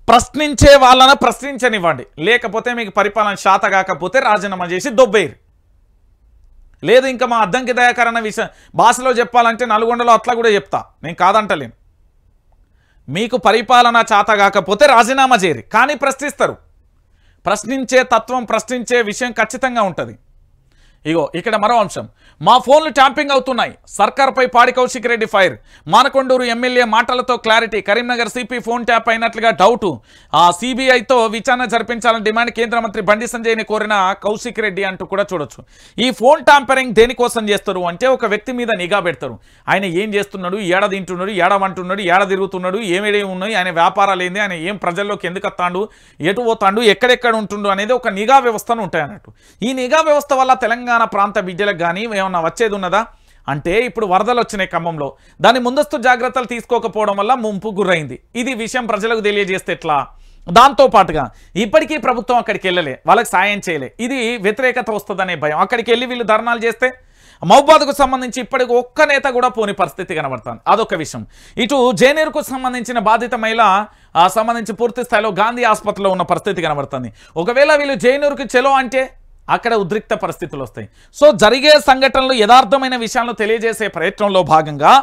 ప్రశ్నించే వాళ్ళన ప్రశ్నించనివ్వండి. లేకపోతే మీకు పరిపాలన శాత కాకపోతే రాజీనామా చేసి దొబ్బేయరు. లేదు ఇంకా మా అద్దంకి దయాకరణ విషయం భాషలో చెప్పాలంటే నల్గొండలో అట్లా కూడా చెప్తా. నేను కాదంటలేను. మీకు పరిపాలన చేత కాకపోతే రాజీనామా చేయరు. కానీ ప్రశ్నిస్తారు. ప్రశ్నించే తత్వం ప్రశ్నించే విషయం ఖచ్చితంగా ఉంటుంది. ఇగో ఇక్కడ మరో అంశం. మా ఫోన్లు ట్యాంపింగ్ అవుతున్నాయి. సర్కార్పై పాడి కౌశిక్ రెడ్డి ఫైర్. మానకొండూరు ఎమ్మెల్యే మాటలతో clarity. Karimnagar CP phone tap అయినట్లుగా doubt. ఆ సిబిఐతో విచారణ జరిపించాలని డిమాండ్ కేంద్ర మంత్రి బండి సంజయ్ని కోరిన కౌశిక్ రెడ్డి అంటూ కూడా చూడొచ్చు. ఈ ఫోన్ ట్యాంపరింగ్ దేనికోసం చేస్తారు అంటే ఒక వ్యక్తి మీద నిఘా పెడతారు. ఆయన ఏం చేస్తున్నాడు? ఏడ తింటున్నాడు? ఏడమంటున్నాడు ఏడ తిరుగుతున్నాడు? ఏమేమి ఉన్నాయి? ఆయన వ్యాపారాలు ఏంది? ఆయన ఏం ప్రజల్లోకి ఎందుకు వస్తాడు? ఎటు పోతాడు? ఎక్కడెక్కడ ఉంటుండు అనేది ఒక నిఘా వ్యవస్థను ఉంటాయి అన్నట్టు ఈ నిఘా వ్యవస్థ వల్ల తెలంగాణ ప్రాంత విద్యలకు కానీ ఏమన్నా వచ్చేది ఉన్నదా? అంటే ఇప్పుడు వరదలు వచ్చినాయి ఖమ్మంలో. దాని ముందస్తు జాగ్రత్తలు తీసుకోకపోవడం వల్ల ముంపు గురైంది. ఇది విషయం ప్రజలకు తెలియజేస్తే ఎట్లా? దాంతో పాటుగా ఇప్పటికీ ప్రభుత్వం అక్కడికి వెళ్ళలే. వాళ్ళకి సాయం చేయలే. ఇది వ్యతిరేకత వస్తుందనే భయం. అక్కడికి వెళ్ళి వీళ్ళు ధర్నాలు చేస్తే మహబాద్కు సంబంధించి ఇప్పటికి ఒక్క నేత కూడా పోని పరిస్థితి కనబడుతుంది. అదొక విషయం. ఇటు జేనేరుకు సంబంధించిన బాధిత మహిళ సంబంధించి పూర్తి స్థాయిలో గాంధీ ఆసుపత్రిలో ఉన్న పరిస్థితి కనబడుతుంది. ఒకవేళ వీళ్ళు జైనూరుకి చెలో అంటే అక్కడ ఉద్రిక్త పరిస్థితులు వస్తాయి. సో జరిగే సంఘటనలు యథార్థమైన విషయాలను తెలియజేసే ప్రయత్నంలో భాగంగా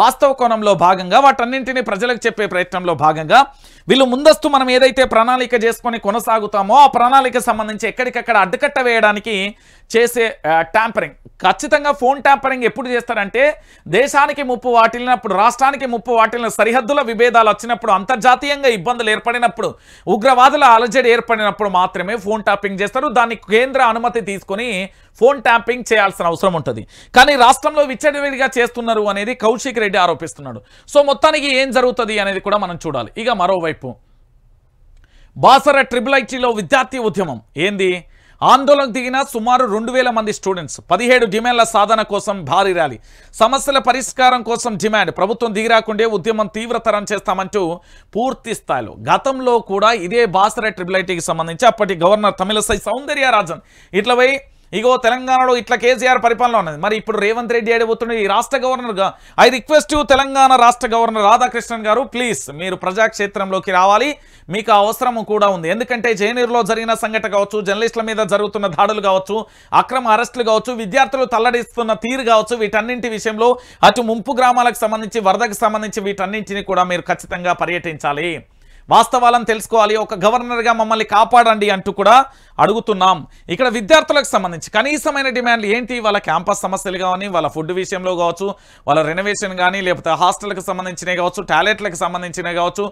వాస్తవ కోణంలో భాగంగా వాటన్నింటినీ ప్రజలకు చెప్పే ప్రయత్నంలో భాగంగా వీళ్ళు ముందస్తు మనం ఏదైతే ప్రణాళిక చేసుకొని కొనసాగుతామో ఆ ప్రణాళిక సంబంధించి ఎక్కడికక్కడ అడ్డుకట్ట వేయడానికి చేసే ట్యాంపరింగ్ ఖచ్చితంగా ఫోన్ ట్యాంపరింగ్ ఎప్పుడు చేస్తారంటే దేశానికి ముప్పు వాటిల్లినప్పుడు రాష్ట్రానికి ముప్పు వాటిల్లిన సరిహద్దుల విభేదాలు వచ్చినప్పుడు అంతర్జాతీయంగా ఇబ్బందులు ఏర్పడినప్పుడు ఉగ్రవాదుల అలజడి ఏర్పడినప్పుడు మాత్రమే ఫోన్ ట్యాపింగ్ చేస్తారు. దాన్ని కేంద్ర అనుమతి తీసుకొని ఫోన్ ట్యాంపింగ్ చేయాల్సిన అవసరం ఉంటుంది. కానీ రాష్ట్రంలో విచ్చడివిడిగా చేస్తున్నారు అనేది కౌశిక్ రెడ్డి ఆరోపిస్తున్నాడు. సో మొత్తానికి ఏం జరుగుతుంది అనేది కూడా మనం చూడాలి. ఇక మరోవైపు బాసర ట్రిపుల్ ఐటీలో విద్యార్థి ఉద్యమం. ఏంది? ఆందోళనకు దిగిన సుమారు రెండు వేల మంది స్టూడెంట్స్ పదిహేడు డిమాండ్ల సాధన కోసం భారీ ర్యాలీ. సమస్యల పరిష్కారం కోసం డిమాండ్ ప్రభుత్వం దిగిరాకుండే ఉద్యమం తీవ్రతరం చేస్తామంటూ పూర్తి స్థాయిలో గతంలో కూడా ఇదే బాసర ట్రిపుల్ ఐటీకి సంబంధించి అప్పటి గవర్నర్ తమిళసై సౌందర్యరాజన్ ఇట్లా పోయి ఇగో తెలంగాణలో ఇట్లా కేసీఆర్ పరిపాలన ఉన్నది. మరి ఇప్పుడు రేవంత్ రెడ్డి ఏడబోతున్నాడు ఈ రాష్ట్ర గవర్నర్గా ఐ రిక్వెస్ట్ తెలంగాణ రాష్ట్ర గవర్నర్ రాధాకృష్ణన్ గారు ప్లీజ్ మీరు ప్రజాక్షేత్రంలోకి రావాలి. మీకు అవసరం కూడా ఉంది. ఎందుకంటే జయనీరులో జరిగిన సంఘటన కావచ్చు జర్నలిస్టుల మీద జరుగుతున్న దాడులు కావచ్చు అక్రమ అరెస్టులు కావచ్చు విద్యార్థులు తల్లడిస్తున్న తీరు కావచ్చు వీటన్నింటి విషయంలో అటు ముంపు గ్రామాలకు సంబంధించి వరదకు సంబంధించి వీటన్నింటిని కూడా మీరు ఖచ్చితంగా పర్యటించాలి. వాస్తవాలను తెలుసుకోవాలి ఒక గవర్నర్గా మమ్మల్ని కాపాడండి అంటూ కూడా అడుగుతున్నాం. ఇక్కడ విద్యార్థులకు సంబంధించి కనీసమైన డిమాండ్లు ఏంటి? వాళ్ళ క్యాంపస్ సమస్యలు కానీ వాళ్ళ ఫుడ్ విషయంలో కావచ్చు వాళ్ళ రెనోవేషన్ కానీ లేకపోతే హాస్టల్కి సంబంధించినవి కావచ్చు టాయిలెట్లకు సంబంధించినవి కావచ్చు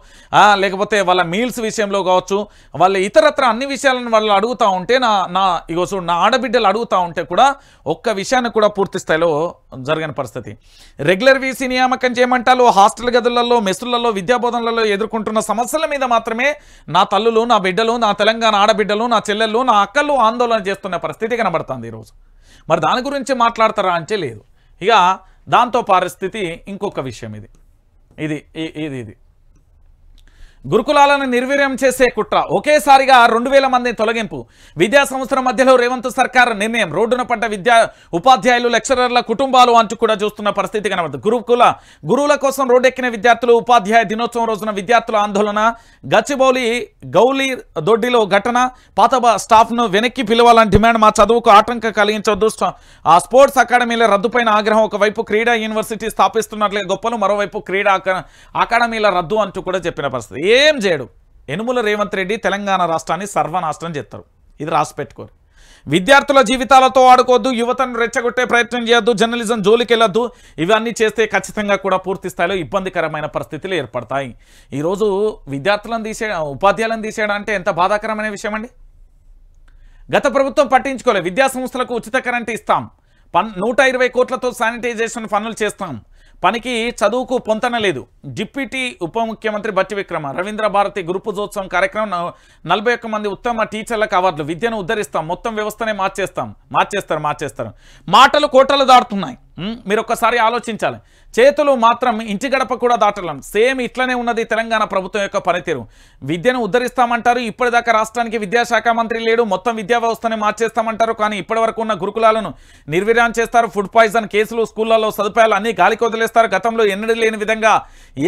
లేకపోతే వాళ్ళ మీల్స్ విషయంలో కావచ్చు వాళ్ళ ఇతరత్ర అన్ని విషయాలను వాళ్ళు అడుగుతూ ఉంటే నా నా ఇగో చూడు నా ఆడబిడ్డలు అడుగుతూ ఉంటే కూడా ఒక్క విషయాన్ని కూడా పూర్తి స్థాయిలో జరిగిన పరిస్థితి. రెగ్యులర్ వీసీ నియామకం చేయమంటారు హాస్టల్ గదులలో మెస్సులలో విద్యాబోధనలలో ఎదుర్కొంటున్న సమస్యలు మీద మాత్రమే నా తల్లులు నా బిడ్డలు నా తెలంగాణ ఆడబిడ్డలు నా చెల్లెళ్ళు నా అక్కలు ఆందోళన చేస్తున్న పరిస్థితి కనబడుతుంది ఈరోజు మరి దాని గురించి మాట్లాడతారా అంటే లేదు. ఇక దాంతో పరిస్థితి ఇంకొక విషయం ఇది. ఇది ఇది ఇది. గురుకులాలను నిర్వీర్యం చేసే కుట్ర. ఒకేసారిగా రెండు వేల మంది తొలగింపు. విద్యా సంవత్సరం మధ్యలో రేవంత్ సర్కార్ నిర్ణయం. రోడ్డున పడ్డ విద్యా ఉపాధ్యాయులు లెక్చరర్ల కుటుంబాలు అంటూ కూడా చూస్తున్న పరిస్థితి కనబడుతుంది గురుకుల గురువుల కోసం రోడ్డెక్కిన విద్యార్థులు ఉపాధ్యాయ దినోత్సవం రోజున విద్యార్థుల ఆందోళన. గచ్చిబౌలి గౌలి దొడ్డిలో ఘటన. పాత స్టాఫ్ను వెనక్కి పిలవాలని డిమాండ్. మా చదువుకు ఆటంకం కలిగించవద్దు ఆ స్పోర్ట్స్ అకాడమీల రద్దుపైన ఆగ్రహం ఒకవైపు క్రీడా యూనివర్సిటీ స్థాపిస్తున్నట్లే గొప్పలు మరోవైపు క్రీడా అకాడమీల రద్దు అంటూ కూడా చెప్పిన పరిస్థితి. ఏం చేయడు. ఎనుముల రేవంత్ రెడ్డి తెలంగాణ రాష్ట్రాన్ని సర్వనాశనం చేస్తారు. ఇది రాసి పెట్టుకోరు. విద్యార్థుల జీవితాలతో ఆడుకోవద్దు యువతను రెచ్చగొట్టే ప్రయత్నం చేయొద్దు జర్నలిజం జోలికి వెళ్ళొద్దు ఇవన్నీ చేస్తే ఖచ్చితంగా కూడా పూర్తి స్థాయిలో ఇబ్బందికరమైన పరిస్థితులు ఏర్పడతాయి. ఈరోజు విద్యార్థులను తీసే ఉపాధ్యాయులను తీసేయడం అంటే ఎంత బాధాకరమైన విషయం అండి గత ప్రభుత్వం పట్టించుకోలేదు విద్యాసంస్థలకు ఉచిత కరెంట్ ఇస్తాం. పన్ నూట ఇరవై కోట్లతో శానిటైజేషన్ పనులు చేస్తాం. పనికి చదువుకు పొంతన లేదు. డిప్యూటీ ఉప ముఖ్యమంత్రి బట్టి విక్రమ రవీంద్ర భారతి గురుపూజోత్సవం కార్యక్రమం నలభై ఒక్క మంది ఉత్తమ టీచర్లకు అవార్డులు. విద్యను ఉద్ధరిస్తాం. మొత్తం వ్యవస్థనే మార్చేస్తాం. మార్చేస్తారు మార్చేస్తారు. మాటలు కోటలు దాటుతున్నాయి. మీరు ఒక్కసారి ఆలోచించాలి. చేతులు మాత్రం ఇంటి గడప కూడా దాటలేం. సేమ్ ఇట్లనే ఉన్నది తెలంగాణ ప్రభుత్వం యొక్క పనితీరు. విద్యను ఉద్ధరిస్తామంటారు ఇప్పటిదాకా రాష్ట్రానికి విద్యాశాఖ మంత్రి లేడు మొత్తం విద్యా వ్యవస్థని మార్చేస్తామంటారు కానీ ఇప్పటివరకు ఉన్న గురుకులాలను నిర్వీర్యం చేస్తారు. ఫుడ్ పాయిజన్ కేసులు స్కూళ్ళలో సదుపాయాలు అన్ని గాలికి వదిలేస్తారు. గతంలో ఎన్నడూ లేని విధంగా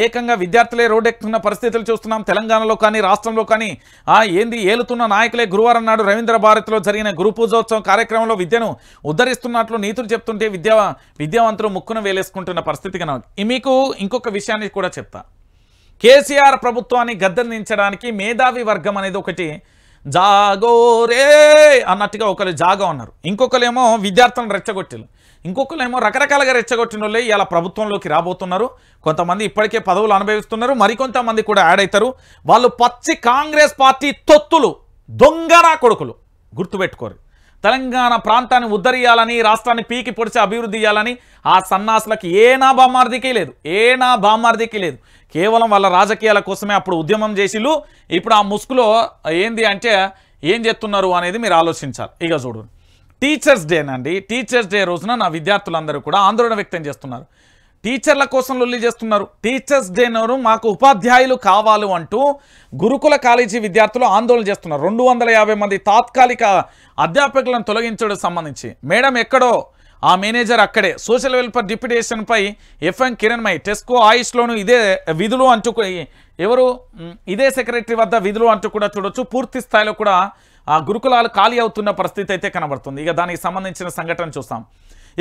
ఏకంగా విద్యార్థులే రోడ్డెక్కుతున్న పరిస్థితులు చూస్తున్నాం. తెలంగాణలో కానీ రాష్ట్రంలో కానీ ఆ ఏంది ఏలుతున్న నాయకులే గురువారం నాడు రవీంద్ర భారతిలో జరిగిన గురు పూజోత్సవం కార్యక్రమంలో విద్యను ఉద్ధరిస్తున్నట్లు నీతులు చెప్తుంటే విద్యా విద్యావంతులు ముక్కును వేలేసుకుంటున్న పరిస్థితి కనుక మీకు ఇంకొక విషయాన్ని కూడా చెప్తా. కేసీఆర్ ప్రభుత్వాన్ని గద్దెందించడానికి మేధావి వర్గం అనేది ఒకటి జాగోరే అన్నట్టుగా ఒకరు జాగో అన్నారు ఇంకొకరేమో విద్యార్థులను రెచ్చగొట్టారు ఇంకొకరేమో రకరకాలుగా రెచ్చగొట్టిన వాళ్ళే ఇలా ప్రభుత్వంలోకి రాబోతున్నారు. కొంతమంది ఇప్పటికే పదవులు అనుభవిస్తున్నారు. మరికొంతమంది కూడా యాడ్ అవుతారు వాళ్ళు పచ్చి కాంగ్రెస్ పార్టీ తొత్తులు దొంగరా కొడుకులు గుర్తుపెట్టుకోరు. తెలంగాణ ప్రాంతాన్ని ఉద్ధరియాలని రాష్ట్రాన్ని పీకి పొడిచి అభివృద్ధి చేయాలని ఆ సన్నాసులకి ఏనా బామార్దికే లేదు. ఏనా బామార్దికే లేదు. కేవలం వాళ్ళ రాజకీయాల కోసమే అప్పుడు ఉద్యమం చేసిళ్ళు. ఇప్పుడు ఆ ముసుగులో ఏంది అంటే ఏం చేస్తున్నారు అనేది మీరు ఆలోచించాలి. ఇక చూడు. టీచర్స్ డే నండి. టీచర్స్ డే రోజున నా విద్యార్థులందరూ కూడా ఆందోళన వ్యక్తం చేస్తున్నారు. టీచర్ల కోసం లొల్లి చేస్తున్నారు. టీచర్స్ డే నోరు మాకు ఉపాధ్యాయులు కావాలి అంటూ గురుకుల కాలేజీ విద్యార్థులు ఆందోళన చేస్తున్నారు. రెండు వందల యాభై మంది తాత్కాలిక అధ్యాపకులను తొలగించడం సంబంధించి. మేడం ఎక్కడో? ఆ మేనేజర్ అక్కడే. Social welfare deputation FM Kiranmai. Tesco ఆయుష్లోను ఇదే విధులు అంటూ ఎవరు? ఇదే సెక్రటరీ వద్ద విధులు అంటూ కూడా చూడొచ్చు. పూర్తి స్థాయిలో కూడా ఆ గురుకులాలు ఖాళీ అవుతున్న పరిస్థితి అయితే కనబడుతుంది. ఇక దానికి సంబంధించిన సంఘటన చూస్తాం.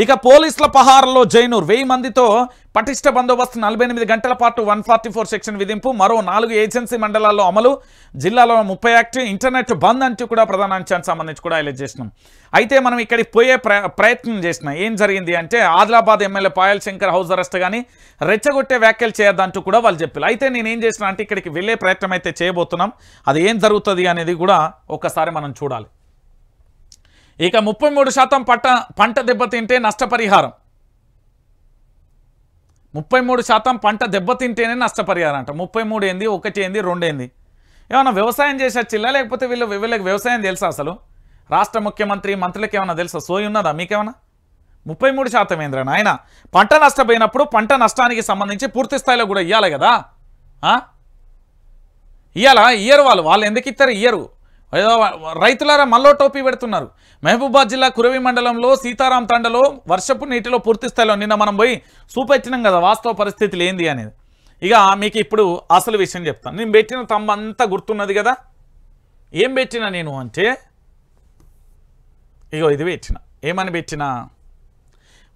ఇక పోలీసుల పహారంలో జైనూర్ వెయ్యి మందితో పటిష్ట బందోబస్తు నలభై ఎనిమిది గంటల పాటు వన్ ఫార్టీ ఫోర్ సెక్షన్ విధింపు మరో నాలుగు ఏజెన్సీ మండలాల్లో అమలు. జిల్లాలో ముప్పై యాక్ట్ ఇంటర్నెట్ బంద్ అంటూ కూడా ప్రధాన అంశానికి సంబంధించి కూడా హైలైట్ చేసినాం. అయితే మనం ఇక్కడికి పోయే ప్ర ప్రయత్నం చేసినాం ఏం జరిగింది అంటే Adilabad MLA Payal Shankar house arrest కానీ రెచ్చగొట్టే వ్యాఖ్యలు చేయొద్దంటూ కూడా వాళ్ళు చెప్పారు అయితే నేను ఏం చేసిన అంటే ఇక్కడికి వెళ్ళే ప్రయత్నం అయితే చేయబోతున్నాం. అది ఏం జరుగుతుంది అనేది కూడా ఒకసారి మనం చూడాలి. ఇక ముప్పై మూడు శాతం పంట పంట దెబ్బతింటే నష్టపరిహారం. ముప్పై మూడు శాతం పంట దెబ్బతింటేనే నష్టపరిహారం అంట. ముప్పై మూడు ఏంది ఒకటి ఏంది రెండు ఏంది. ఏమన్నా వ్యవసాయం చేసే వచ్చిల్లా లేకపోతే వీళ్ళు వీళ్ళకి వ్యవసాయం తెలుసా అసలు? రాష్ట్ర ముఖ్యమంత్రి మంత్రులకు ఏమన్నా తెలుసా? సోయి ఉన్నదా? మీకేమన్నా? ముప్పై మూడు శాతం ఏంద్రా నాయన? పంట నష్టపోయినప్పుడు పంట నష్టానికి సంబంధించి పూర్తి స్థాయిలో కూడా ఇవ్వాలి కదా? ఇవ్వాలా ఇయ్యరు వాళ్ళు. వాళ్ళు ఎందుకు ఇస్తారు ఇయ్యరు. ఏదో రైతులారా మల్లో టోపీ పెడుతున్నారు. మహబూబాద్ జిల్లా కురవి మండలంలో సీతారాం తండలో వర్షపు నీటిలో పూర్తి స్థాయిలో నిన్న మనం పోయి చూపెట్టినాం కదా వాస్తవ పరిస్థితులు ఏంది అనేది. ఇక మీకు ఇప్పుడు అసలు విషయం చెప్తాను. నేను పెట్టిన తమ్మ అంతా గుర్తున్నది కదా? ఏం పెట్టిన నేను అంటే ఇగో ఇది పెట్టిన. ఏమని పెట్టిన?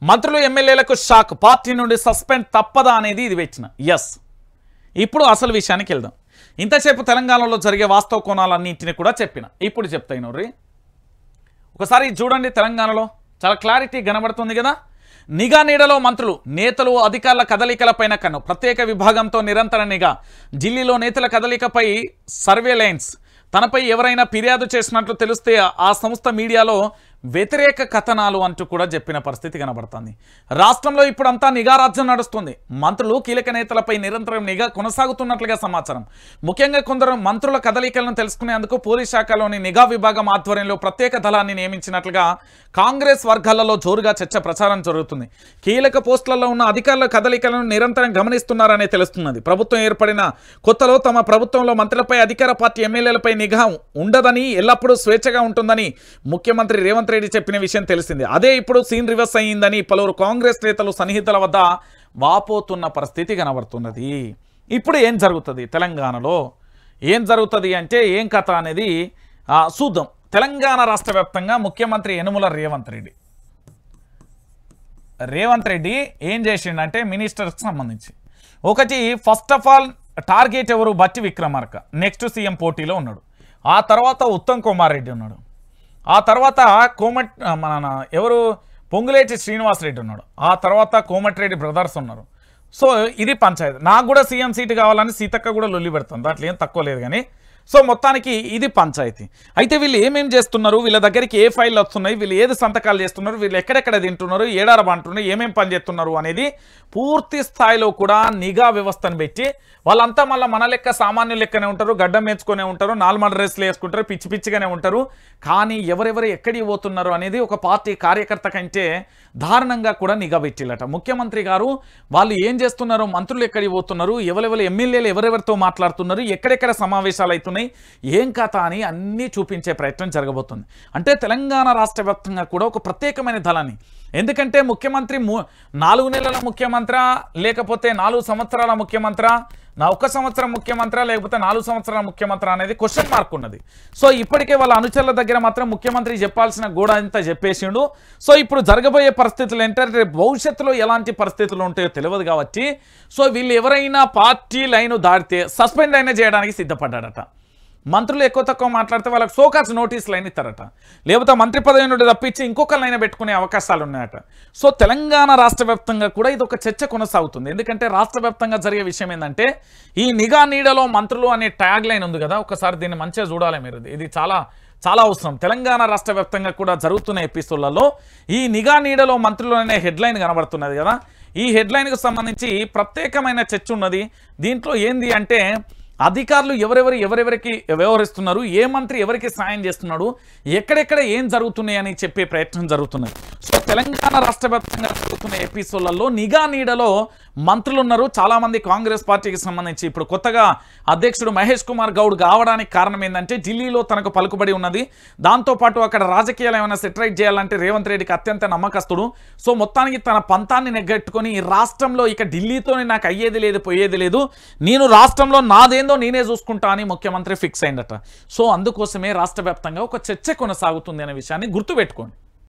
మంత్రులు ఎమ్మెల్యేలకు షాక్. పార్టీ నుండి సస్పెండ్ తప్పదా అనేది ఇది పెట్టిన. ఎస్ ఇప్పుడు అసలు విషయానికి వెళ్దాం. ఇంతసేపు తెలంగాణలో జరిగే వాస్తవ కోణాలన్నింటినీ కూడా చెప్పిన. ఇప్పుడు చెప్తాయి రీ ఒకసారి చూడండి తెలంగాణలో. చాలా క్లారిటీ కనబడుతుంది కదా. నిఘా నీడలో మంత్రులు నేతలు అధికారుల కదలికలపైన కన్ను. ప్రత్యేక విభాగంతో నిరంతర నిఘా. ఢిల్లీలో నేతల కదలికపై సర్వేలైన్స్ తనపై ఎవరైనా ఫిర్యాదు చేసినట్లు తెలిస్తే ఆ సంస్థ మీడియాలో వ్యతిరేక కథనాలు అంటూ కూడా చెప్పిన పరిస్థితి కనబడుతుంది. రాష్ట్రంలో ఇప్పుడంతా నిఘా రాజ్యం నడుస్తుంది. మంత్రులు కీలక నేతలపై నిరంతరం నిఘా కొనసాగుతున్నట్లుగా సమాచారం. ముఖ్యంగా కొందరు మంత్రుల కదలికలను తెలుసుకునేందుకు పోలీస్ శాఖలోని నిఘా విభాగం ఆధ్వర్యంలో ప్రత్యేక దళాన్ని నియమించినట్లుగా కాంగ్రెస్ వర్గాలలో జోరుగా చర్చ ప్రచారం జరుగుతుంది. కీలక పోస్టులలో ఉన్న అధికారుల కదలికలను నిరంతరం గమనిస్తున్నారనే తెలుస్తున్నది. ప్రభుత్వం ఏర్పడిన కొత్తలో తమ ప్రభుత్వంలో మంత్రులపై అధికార పార్టీ ఎమ్మెల్యేలపై నిఘా ఉండదని ఎల్లప్పుడూ స్వేచ్ఛగా ఉంటుందని ముఖ్యమంత్రి రేవంత్ రెడ్డి చెప్పిన విషయం తెలిసింది. అదే ఇప్పుడు సీన్ రివర్స్ అయ్యిందని పలువురు కాంగ్రెస్ నేతలు సన్నిహితుల వద్ద వాపోతున్న పరిస్థితి కనబడుతున్నది. ఇప్పుడు ఏం జరుగుతుంది తెలంగాణలో? ఏం జరుగుతుంది అంటే ఏం కథ అనేది ఆ, చూద్దాం. తెలంగాణ రాష్ట్ర వ్యాప్తంగా ముఖ్యమంత్రి యనుమల రేవంత్ రెడ్డి. రేవంత్ రెడ్డి ఏం చేసిండంటే మినిస్టర్కి సంబంధించి. ఒకటి ఫస్ట్ ఆఫ్ ఆల్ టార్గెట్ ఎవరు? బట్టి విక్రమార్క. నెక్స్ట్ సీఎం పోటీలో ఉన్నాడు. ఆ తర్వాత ఉత్తమ్ కుమార్ రెడ్డి ఉన్నాడు. ఆ తర్వాత కోమట్ మన ఎవరు? పొంగులేటి శ్రీనివాసరెడ్డి ఉన్నాడు. ఆ తర్వాత కోమటిరెడ్డి బ్రదర్స్ ఉన్నారు. సో ఇది పంచాయతీ. నాకు కూడా సీఎం సీటు కావాలని సీతక్క కూడా లొల్లి పెడుతుంది. దాంట్లో ఏం తక్కువ లేదు కానీ సో మొత్తానికి ఇది పంచాయతీ. అయితే వీళ్ళు ఏమేం చేస్తున్నారు? వీళ్ళ దగ్గరికి ఏ ఫైల్ వస్తున్నాయి? వీళ్ళు ఏది సంతకాలు చేస్తున్నారు? వీళ్ళు ఎక్కడెక్కడ తింటున్నారు? ఏడార అంటున్నారు ఏమేం పని చేస్తున్నారు అనేది పూర్తి స్థాయిలో కూడా నిఘా వ్యవస్థను పెట్టి వాళ్ళంతా మళ్ళీ మన లెక్క సామాన్య లెక్కనే ఉంటారు గడ్డం వేసుకునే ఉంటారు నాలుగు డ్రెస్లు వేసుకుంటారు పిచ్చి పిచ్చిగానే ఉంటారు. కానీ ఎవరెవరు ఎక్కడికి పోతున్నారు అనేది ఒక పార్టీ కార్యకర్త కంటే దారుణంగా కూడా నిఘా పెట్టిల్లట. ముఖ్యమంత్రి గారు వాళ్ళు ఏం చేస్తున్నారు మంత్రులు ఎక్కడికి పోతున్నారు? ఎవరెవరు ఎమ్మెల్యేలు ఎవరెవరితో మాట్లాడుతున్నారు? ఎక్కడెక్కడ సమావేశాలు అవుతున్నాయి? ఏం కథ అని అన్నీ చూపించే ప్రయత్నం జరగబోతుంది. అంటే తెలంగాణ రాష్ట్ర వ్యాప్తంగా కూడా ఒక ప్రత్యేకమైన దళాన్ని ఎందుకంటే ముఖ్యమంత్రి నాలుగు నెలల ముఖ్యమంత్రి లేకపోతే నాలుగు సంవత్సరాల ముఖ్యమంత్రి నా ఒక సంవత్సరం ముఖ్యమంత్రి లేకపోతే నాలుగు సంవత్సరాల ముఖ్యమంత్రి అనేది క్వశ్చన్ మార్క్ ఉన్నది. సో ఇప్పటికే వాళ్ళ అనుచరుల దగ్గర మాత్రం ముఖ్యమంత్రి చెప్పాల్సిన గోడ అంతా చెప్పేసిండు. సో ఇప్పుడు జరగబోయే పరిస్థితులు ఏంటంటే భవిష్యత్తులో ఎలాంటి పరిస్థితులు ఉంటాయో తెలియదు కాబట్టి సో వీళ్ళు ఎవరైనా పార్టీ లైన్ దాటితే సస్పెండ్ అయినా చేయడానికి సిద్ధపడ్డాడట. మంత్రులు ఎక్కువ తక్కువ మాట్లాడితే వాళ్ళకి సోకాస్ నోటీసులు అయిన ఇస్తారట. లేకపోతే మంత్రి పదవి నుండి తప్పించి ఇంకొకరినైనా పెట్టుకునే అవకాశాలు ఉన్నాయట. సో తెలంగాణ రాష్ట్ర కూడా ఇది ఒక చర్చ కొనసాగుతుంది. ఎందుకంటే రాష్ట్ర వ్యాప్తంగా జరిగే విషయం ఏంటంటే ఈ నిఘా నీడలో మంత్రులు అనే ట్యాగ్ లైన్ ఉంది కదా ఒకసారి దీన్ని మంచిగా చూడాలి మీరు. ఇది చాలా చాలా అవసరం. తెలంగాణ రాష్ట్ర వ్యాప్తంగా కూడా జరుగుతున్న ఎపిసోడ్లలో ఈ నిఘా నీడలో మంత్రులు అనే హెడ్లైన్ కనబడుతున్నది కదా. ఈ హెడ్లైన్కు సంబంధించి ప్రత్యేకమైన చర్చ ఉన్నది. దీంట్లో ఏంది అంటే అధికారులు ఎవరెవరు ఎవరెవరికి వ్యవహరిస్తున్నారు? ఏ మంత్రి ఎవరికి సాయం చేస్తున్నాడు? ఎక్కడెక్కడ ఏం జరుగుతున్నాయి అని చెప్పే ప్రయత్నం జరుగుతున్నది. సో తెలంగాణ రాష్ట్ర వ్యాప్తంగా జరుగుతున్న ఎపిసోడ్లలో నిఘా నీడలో మంత్రులు ఉన్నారు చాలామంది కాంగ్రెస్ పార్టీకి సంబంధించి ఇప్పుడు కొత్తగా అధ్యక్షుడు మహేష్ కుమార్ గౌడ్ కావడానికి కారణం ఏంటంటే ఢిల్లీలో తనకు పలుకుబడి ఉన్నది. దాంతోపాటు అక్కడ రాజకీయాలు ఏమైనా సెటరైట్ చేయాలంటే రేవంత్ రెడ్డికి అత్యంత నమ్మకస్తుడు. సో మొత్తానికి తన పంతాన్ని నెగ్గట్టుకొని ఈ రాష్ట్రంలో ఇక ఢిల్లీతోనే నాకు అయ్యేది లేదు పోయేది లేదు. నేను రాష్ట్రంలో నాదేందో నేనే చూసుకుంటా అని ముఖ్యమంత్రి ఫిక్స్ అయిందట. సో అందుకోసమే రాష్ట్ర వ్యాప్తంగా ఒక చర్చ కొనసాగుతుంది అనే విషయాన్ని గుర్తుపెట్టుకోండి.